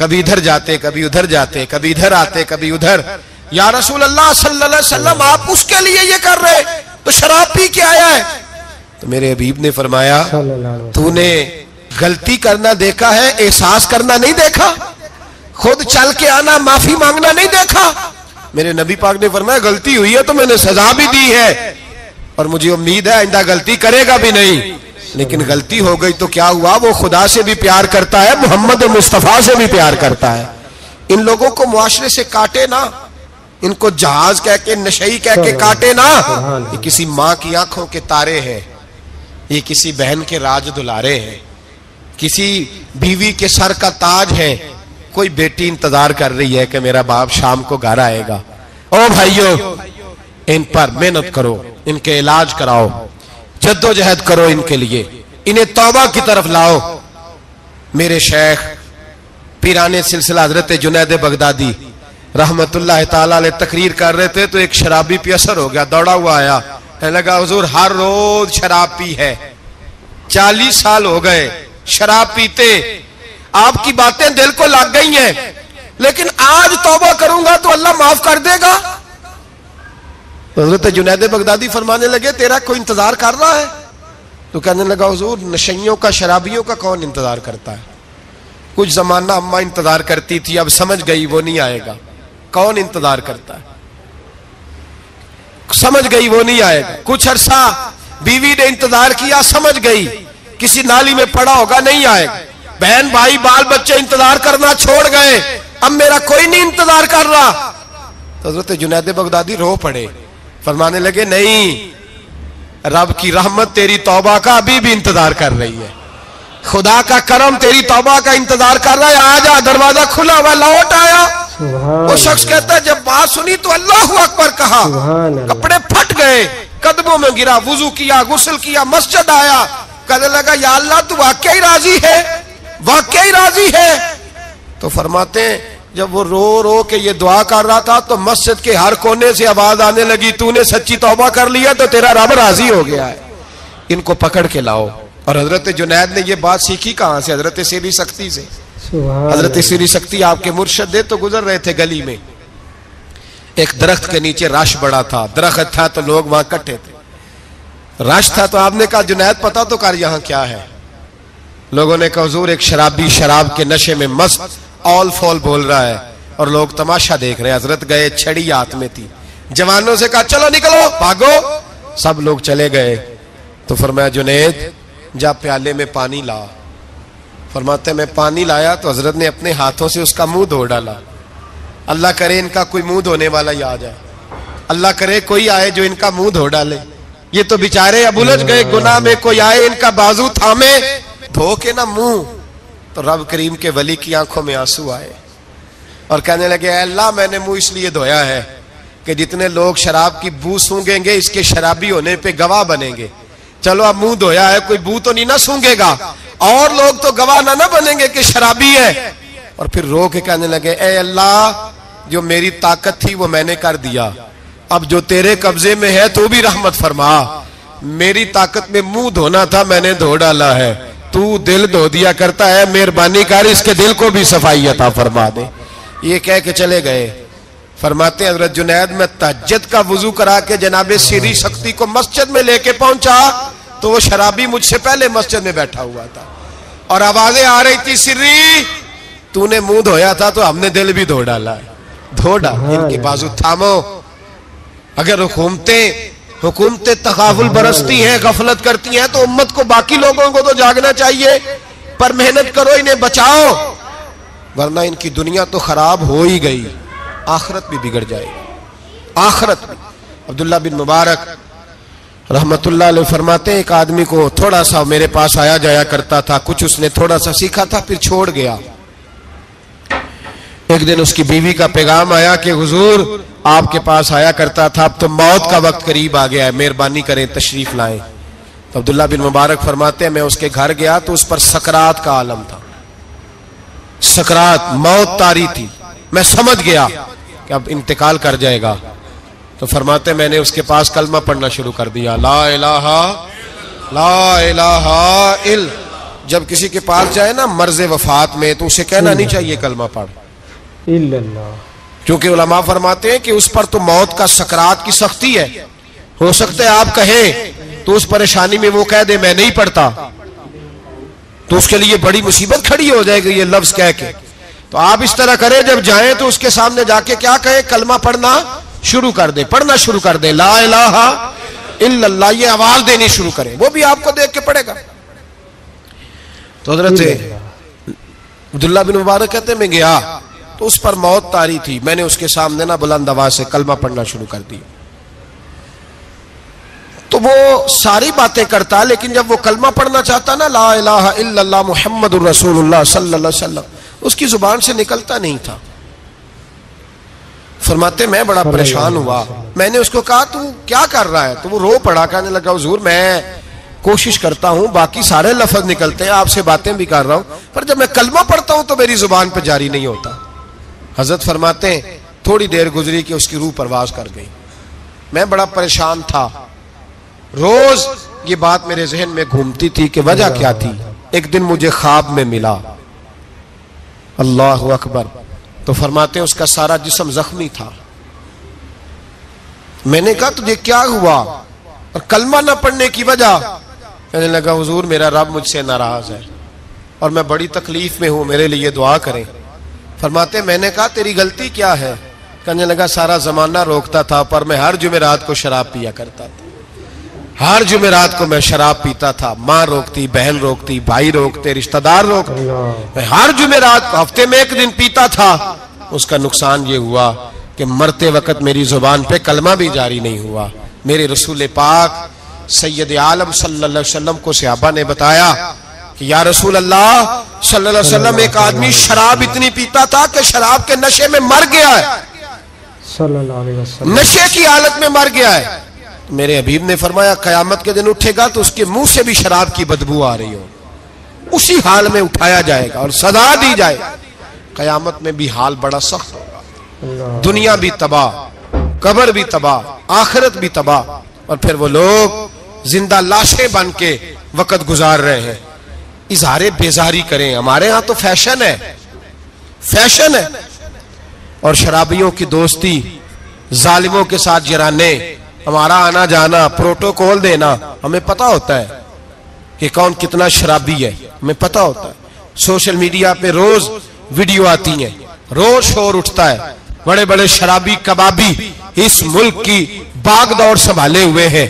कभी इधर जाते, कभी उधर जाते, कभी इधर आते, कभी उधर। या रसूल अल्लाह सल्लल्लाहु अलैहि वसल्लम आप उसके लिए ये कर रहे तो शराब पी के आया है। तो मेरे हबीब ने फरमाया तूने गलती करना देखा है एहसास करना नहीं देखा? खुद चल के आना माफ़ी मांगना नहीं देखा? मेरे नबी पाक ने फरमाया गलती हुई है तो मैंने सजा भी दी है। और मुझे उम्मीद है आइंदा गलती करेगा भी नहीं। लेकिन गलती हो गई तो क्या हुआ? वो खुदा से भी प्यार करता है मोहम्मद मुस्तफ़ा से भी प्यार करता है। इन लोगों को मुआशरे से काटे ना। इनको जहाज़ कह के नशई कह के काटे ना। ये किसी माँ की आँखों के तारे हैं। ये किसी बहन के राज दुलारे हैं। किसी बीवी के सर का ताज है। कोई बेटी इंतज़ार कर रही है कि मेरा बाप शाम को घर आएगा। ओ भाइयों इन पर मेहनत करो इनके इलाज कराओ जद्दोजहद करो इनके लिए। इन्हें तौबा की तरफ़ लाओ। मेरे शेख पीराने सिलसिला हज़रत जुनैद बगदादी ताला तकरीर कर रहे थे तो एक शराबी पे असर हो गया, दौड़ा हुआ आया। कहने लगा, हजूर, हर रोज शराब पी है। चालीस साल हो गए शराब पीते। आपकी बातें दिल को लग गई हैं, लेकिन आज तौबा करूँगा तो अल्लाह माफ़ कर देगा। हज़रत जुनैद बगदादी फरमाने लगे, तेरा कोई इंतज़ार कर रहा है? तो कहने लगा, हजूर नशइयों का, शराबियों का कौन इंतज़ार करता है? कुछ जमाना अम्मा इंतज़ार करती थी, अब समझ गई, वो नहीं आएगा। कौन इंतज़ार करता है? समझ गई, वो नहीं आएगा। कुछ अरसा बीवी ने इंतज़ार किया, समझ गई। किसी नाली में पड़ा होगा, नहीं आएगा। बहन, भाई, बाल बच्चे इंतज़ार करना छोड़ गए। अब मेरा कोई नहीं इंतज़ार कर रहा। तो हज़रत जुनैद बगदादी रो पड़े। फरमाने लगे, नहीं, रब की रहमत तेरी तौबा का अभी भी इंतज़ार कर रही है। खुदा का करम तेरी तौबा का इंतज़ार कर रहा है। आ जा दरवाज़ा खुला हुआ, लौट आया। वो शख्स कहता है जब बात सुनी तो अल्लाह अकबर कहा कपड़े फट गए कदमों में गिरा वज़ू किया गुसल किया मस्जिद आया कहने लगा या अल्लाह तू वाकई राज़ी है? वाकई राज़ी है? तो फरमाते हैं जब वो रो रो के ये दुआ कर रहा था तो मस्जिद के हर कोने से आवाज़ आने लगी तूने सच्ची तौबा कर लिया तो तेरा रब राज़ी हो गया है। इनको पकड़ के लाओ। और हज़रत जुनैद ने ये बात सीखी कहाँ से? हज़रत सीरी सख्ती से। हज़रत सीरी सख्ती आपके मुर्शद दे तो गुजर रहे थे गली में। एक दरख्त के नीचे रश बड़ा था। दरख्त था तो लोग वहाँ इकट्ठे थे। रश था तो आपने कहा जुनैद पता तो कर यहाँ क्या है। लोगों ने कहा हजूर एक शराबी शराब के नशे में मस्त ऑल फॉल बोल रहा है और लोग तमाशा देख रहे हैं। हज़रत गए छड़ी हाथ में थी। जवानों से कहा चलो निकलो भागो। सब लोग चले गए। तो फरमाया जुनेद जा प्याले में पानी ला। फरमाते मैं पानी लाया तो हज़रत ने अपने हाथों से उसका मुँह धो डाला। अल्लाह करे इनका कोई मुँह धोने वाला याद है अल्लाह करे कोई आए जो इनका मुँह धो डाले। ये तो बेचारे अब उलझ गए गुनाह में कोई आए इनका बाजू थामे। धो के ना मुँह। तो रब करीम के वली की आँखों में आँसू आए और कहने लगे अल्लाह मैंने मुँह इसलिए धोया है कि जितने लोग शराब की बू सूंघेंगे इसके शराबी होने पे गवाह बनेंगे। चलो अब मुँह धोया है कोई बू तो नहीं ना सूंघेगा। और लोग तो गवाह ना बनेंगे कि शराबी है। और फिर रो के कहने लगे, ए अल्लाह, जो मेरी ताकत थी वो मैंने कर दिया। अब जो तेरे कब्जे में है तो भी रहमत फरमा। मेरी ताकत में मुँह धोना था, मैंने धो डाला है। तू दिल धो दिया करता है, मेहरबानी कर, इसके दिल को भी सफ़ाई अता फरमा दे। ये कह के चले गए। फरमाते हज़रत जुनैद, में तहजद का वज़ू करा के जनाब सीरी शक्ति को मस्जिद में लेके पहुँचा तो वो शराबी मुझसे पहले मस्जिद में बैठा हुआ था। और आवाज़ें आ रही थी सिर्री तूने मुँह धोया था तो हमने दिल भी धो डाला धो डाल इनकी बाजू थामो। अगर हुकूमतें हुकूमतें तकाफुल बरसती हैं गफलत करती हैं तो उम्मत को बाकी लोगों को तो जागना चाहिए। पर मेहनत करो इन्हें बचाओ। वरना इनकी दुनिया तो खराब हो ही गई। आखरत भी बिगड़ जाएगी। आखरत भी। अब्दुल्ला बिन मुबारक रहमतुल्लाह फरमाते एक आदमी को थोड़ा सा मेरे पास आया जाया करता था, कुछ उसने थोड़ा सा सीखा था, फिर छोड़ गया। एक दिन उसकी बीवी का पैगाम आया कि, हुजूर, आपके पास आया करता था, अब तो मौत का वक्त करीब आ गया है, मेहरबानी करें, तशरीफ़ लाएँ। तो अब्दुल्ला बिन मुबारक फरमाते हैं, मैं उसके घर गया तो उस पर सकरात का आलम था। सकरात, मौत तारी थी। मैं समझ गया कि अब इंतकाल कर जाएगा। तो फरमाते मैंने उसके पास कलमा पढ़ना शुरू कर दिया। ला इलाहा ला इलाहा इल। जब किसी के पास जाए ना मर्ज वफात में तो उसे कहना नहीं चाहिए कलमा पढ़। क्योंकि उलमा फरमाते हैं कि उस पर तो मौत का सकरात की सख्ती है। हो सकता है आप कहें तो उस परेशानी में वो कह दे मैं नहीं पढ़ता। तो उसके लिए बड़ी मुसीबत खड़ी हो जाएगी ये लफ्ज कह के। तो आप इस तरह करें जब जाएँ तो उसके सामने जाके क्या कहे कलमा पढ़ना शुरू कर दे, पढ़ना शुरू कर दे, ला इलाहा इल्लल्लाह, ये आवाज़ देनी शुरू करें, वो भी आपको देख के पढ़ेगा। तो हज़रत अब्दुल्ला बिन मुबारक कहते मैं गया तो उस पर मौत तारी थी, मैंने उसके सामने ना बुलंद आवाज़ से कलमा पढ़ना शुरू कर दिया। तो वो सारी बातें करता, लेकिन जब वो कलमा पढ़ना चाहता ना, ला इलाहा इल्लल्लाह मुहम्मद रसूलुल्लाह सल्लल्लाहु अलैहि वसल्लम, उसकी ज़ुबान से निकलता नहीं था। फरमाते मैं बड़ा परेशान हुआ। मैंने उसको कहा तू क्या कर रहा है? तो वो रो पड़ा कहने लगा हजूर मैं कोशिश करता हूँ बाकी सारे लफज निकलते हैं आपसे बातें भी कर रहा हूँ पर जब मैं कलमा पढ़ता हूँ तो मेरी ज़ुबान पर जारी नहीं होता। हज़रत फरमाते थोड़ी देर गुजरी कि उसकी रूह परवाज कर गई। मैं बड़ा परेशान था। रोज ये बात मेरे जहन में घूमती थी कि वजह क्या थी। एक दिन मुझे ख्वाब में मिला। अल्लाह अकबर। तो फरमाते हैं, उसका सारा जिसम जख्मी था। मैंने कहा, तुझे क्या हुआ? और कलमा ना पढ़ने की वजह। कहने लगा, हुजूर, मेरा रब मुझसे नाराज़ है और मैं बड़ी तकलीफ़ में हूँ, मेरे लिए दुआ करें। फरमाते, मैंने कहा, तेरी गलती क्या है? कहने लगा, सारा जमाना रोकता था, पर मैं हर जुमेरात को शराब पिया करता था। हर जुमेरात को मैं शराब पीता था माँ रोकती बहन रोकती भाई रोकते रिश्तेदार रोकते। मैं हर जुमेरात हफ़्ते में एक दिन पीता था। उसका नुकसान ये हुआ कि मरते वक्त मेरी ज़ुबान पे कलमा भी जारी नहीं हुआ। मेरे रसूल पाक सैयद आलम सल्लल्लाहु अलैहि वसल्लम को सहाबा ने बताया कि या रसूल अल्लाह सल्लल्लाहु अलैहि वसल्लम एक आदमी शराब इतनी पीता था कि शराब के नशे में मर गया है। नशे की हालत में मर गया है। मेरे हबीब ने फरमाया, कयामत के दिन उठेगा तो उसके मुँह से भी शराब की बदबू आ रही हो। उसी हाल में उठाया जाएगा और सजा दी जाए कयामत में भी हाल बड़ा सख्त होगा। दुनिया भी तबाह, कबर भी तबाह, आखिरत भी तबाह। और फिर वो लोग ज़िंदा लाशें बन के वक्त गुजार रहे हैं। इजहार बेजारी करें। हमारे यहाँ तो फ़ैशन है। फ़ैशन है। और शराबियों की दोस्ती, जालिमों के साथ जराने हमारा आना जाना प्रोटोकॉल देना, हमें पता होता है कि कौन कितना शराबी है, हमें पता होता है। सोशल मीडिया पे रोज वीडियो आती है, रोज शोर उठता है। बड़े बड़े शराबी, कबाबी इस मुल्क की बागदौड़ संभाले हुए हैं।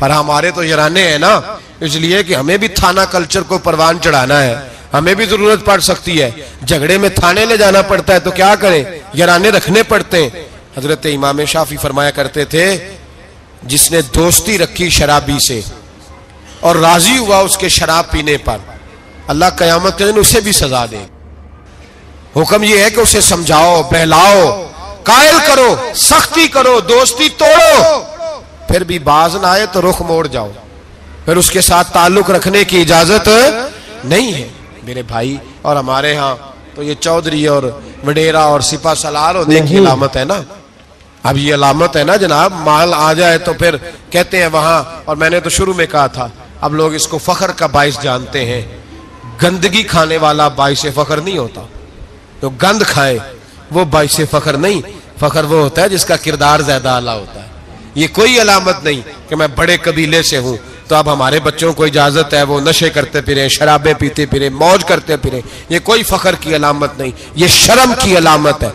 पर हमारे तो जराने हैं ना, इसलिए कि हमें भी थाना कल्चर को परवान चढ़ाना है। हमें भी ज़रूरत पड़ सकती है। झगड़े में थाने ले जाना पड़ता है तो क्या करें? यराने रखने पड़ते हैं। हज़रत इमाम शाफी फरमाया करते थे जिसने दोस्ती रखी शराबी से और राज़ी हुआ उसके शराब पीने पर। अल्लाह कयामत के दिन उसे भी सजा दे। हुक्म यह है कि उसे समझाओ बहलाओ कायल करो सख्ती करो दोस्ती तोड़ो। फिर भी बाज ना आए तो रुख मोड़ जाओ। फिर उसके साथ ताल्लुक रखने की इजाज़त नहीं है। मेरे भाई और हमारे यहाँ तो ये चौधरी और वडेरा और सिपा सलार होने की अलामत है ना? अब ये अलामत है ना जनाब, माल आ जाए तो फिर कहते हैं वहाँ, और मैंने तो शुरू में कहा था, अब लोग इसको फखर का बाइस जानते हैं। गंदगी खाने वाला बायस फखर नहीं होता। तो गंद खाए, वो बाइस फखर नहीं, फखर वो होता है जिसका किरदार ज़्यादा आला होता है। ये कोई अलामत नहीं कि मैं बड़े कबीले से हूँ तो अब हमारे बच्चों को इजाज़त है, वो नशे करते फिरे, शराबे पीते फिरे, मौज करते फिरे। ये कोई फखर की अलामत नहीं, ये शर्म की अलामत है।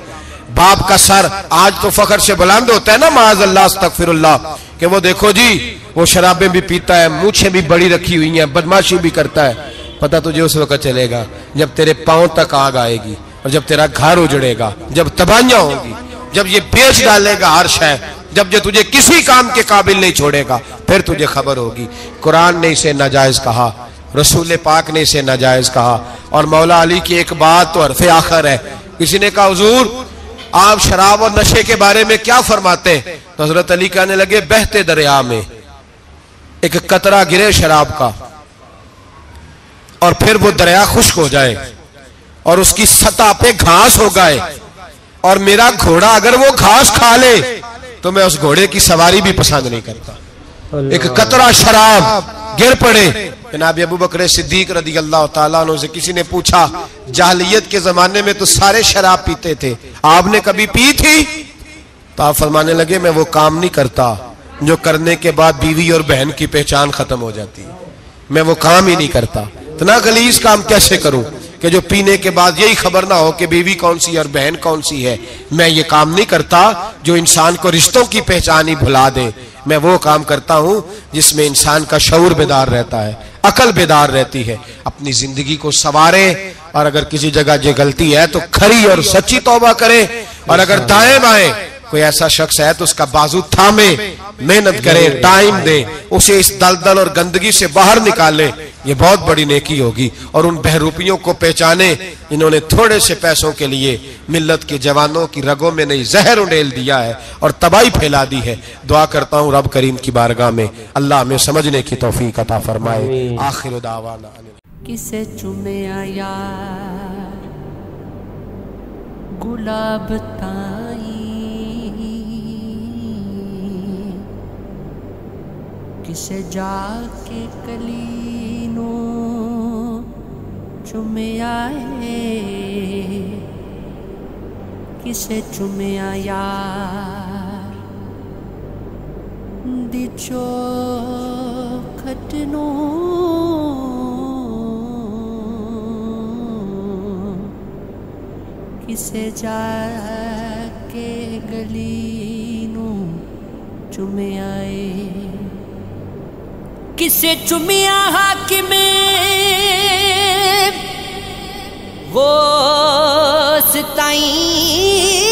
बाप का सर आज तो फखर से बुलंद होता है ना, माज अल्लाह फिर कि वो देखो जी, वो शराबें भी पीता है, मूछे भी बड़ी रखी हुई हैं, बदमाशी भी करता है। पता तुझे उस वक्त चलेगा, जब तेरे पाँव तक आग आएगी और जब तेरा घर उजड़ेगा, जब तबाहियाँ होगी, जब ये बेच डालेगा हर शह जब जो तुझे किसी काम के काबिल नहीं छोड़ेगा, फिर तुझे खबर होगी। कुरान ने इसे नाजायज कहा, रसूल पाक ने इसे नाजायज कहा। और मौला अली की एक बात तो अरफे आखिर है। किसी ने कहा, हजूर आप शराब और नशे के बारे में क्या फरमाते? हैं तो हज़रत अली कहने लगे, बहते दरिया में। एक कतरा गिरे शराब का। और फिर वो दरिया खुश्क हो जाए। और उसकी सतह पे घास हो गए। और मेरा घोड़ा अगर वो घास खा ले तो मैं उस घोड़े की सवारी भी पसंद नहीं करता। एक कतरा शराब गिर पड़े। जनाब अबू बकर सिद्दीक रदी अल्लाह तला से किसी ने पूछा जाहलीत के जमाने में तो सारे शराब पीते थे, आपने कभी पी थी? तो आप फरमाने लगे, मैं वो काम नहीं करता, जो करने के बाद बीवी और बहन की पहचान खत्म हो जाती है मैं वो काम ही नहीं करता, इतना गलीस काम कैसे करूँ? कि जो पीने के बाद यही खबर ना हो कि बीवी कौन सी और बहन कौन सी है। मैं ये काम नहीं करता जो इंसान को रिश्तों की पहचान ही भुला दे। मैं वो काम करता हूँ जिसमें इंसान का शौर बेदार रहता है अकल बेदार रहती है। अपनी ज़िंदगी को सवारे और अगर किसी जगह ये गलती है तो खरी और सच्ची तौबा करे और अगर दाएँ बाएँ कोई ऐसा शख्स है तो उसका बाजू थामे मेहनत करे टाइम दे उसे इस दलदल और गंदगी से बाहर निकाले। ये बहुत बड़ी नेकी होगी। और उन बहरूपियों को पहचाने इन्होंने थोड़े से पैसों के लिए मिल्लत के जवानों की रगों में नहीं जहर उड़ेल दिया है और तबाही फैला दी है। दुआ करता हूँ रब करीम की बारगाह में। अल्लाह में समझने की तोफी कथा फरमाए। आखिर किसे चुमे आया गुलाब ताई? किसे जाके कलीनो चुमया है किसे चुमया यार दिचो खटनो किसे जाके गली नू चुमयाए किसे चुमिया में वो सताई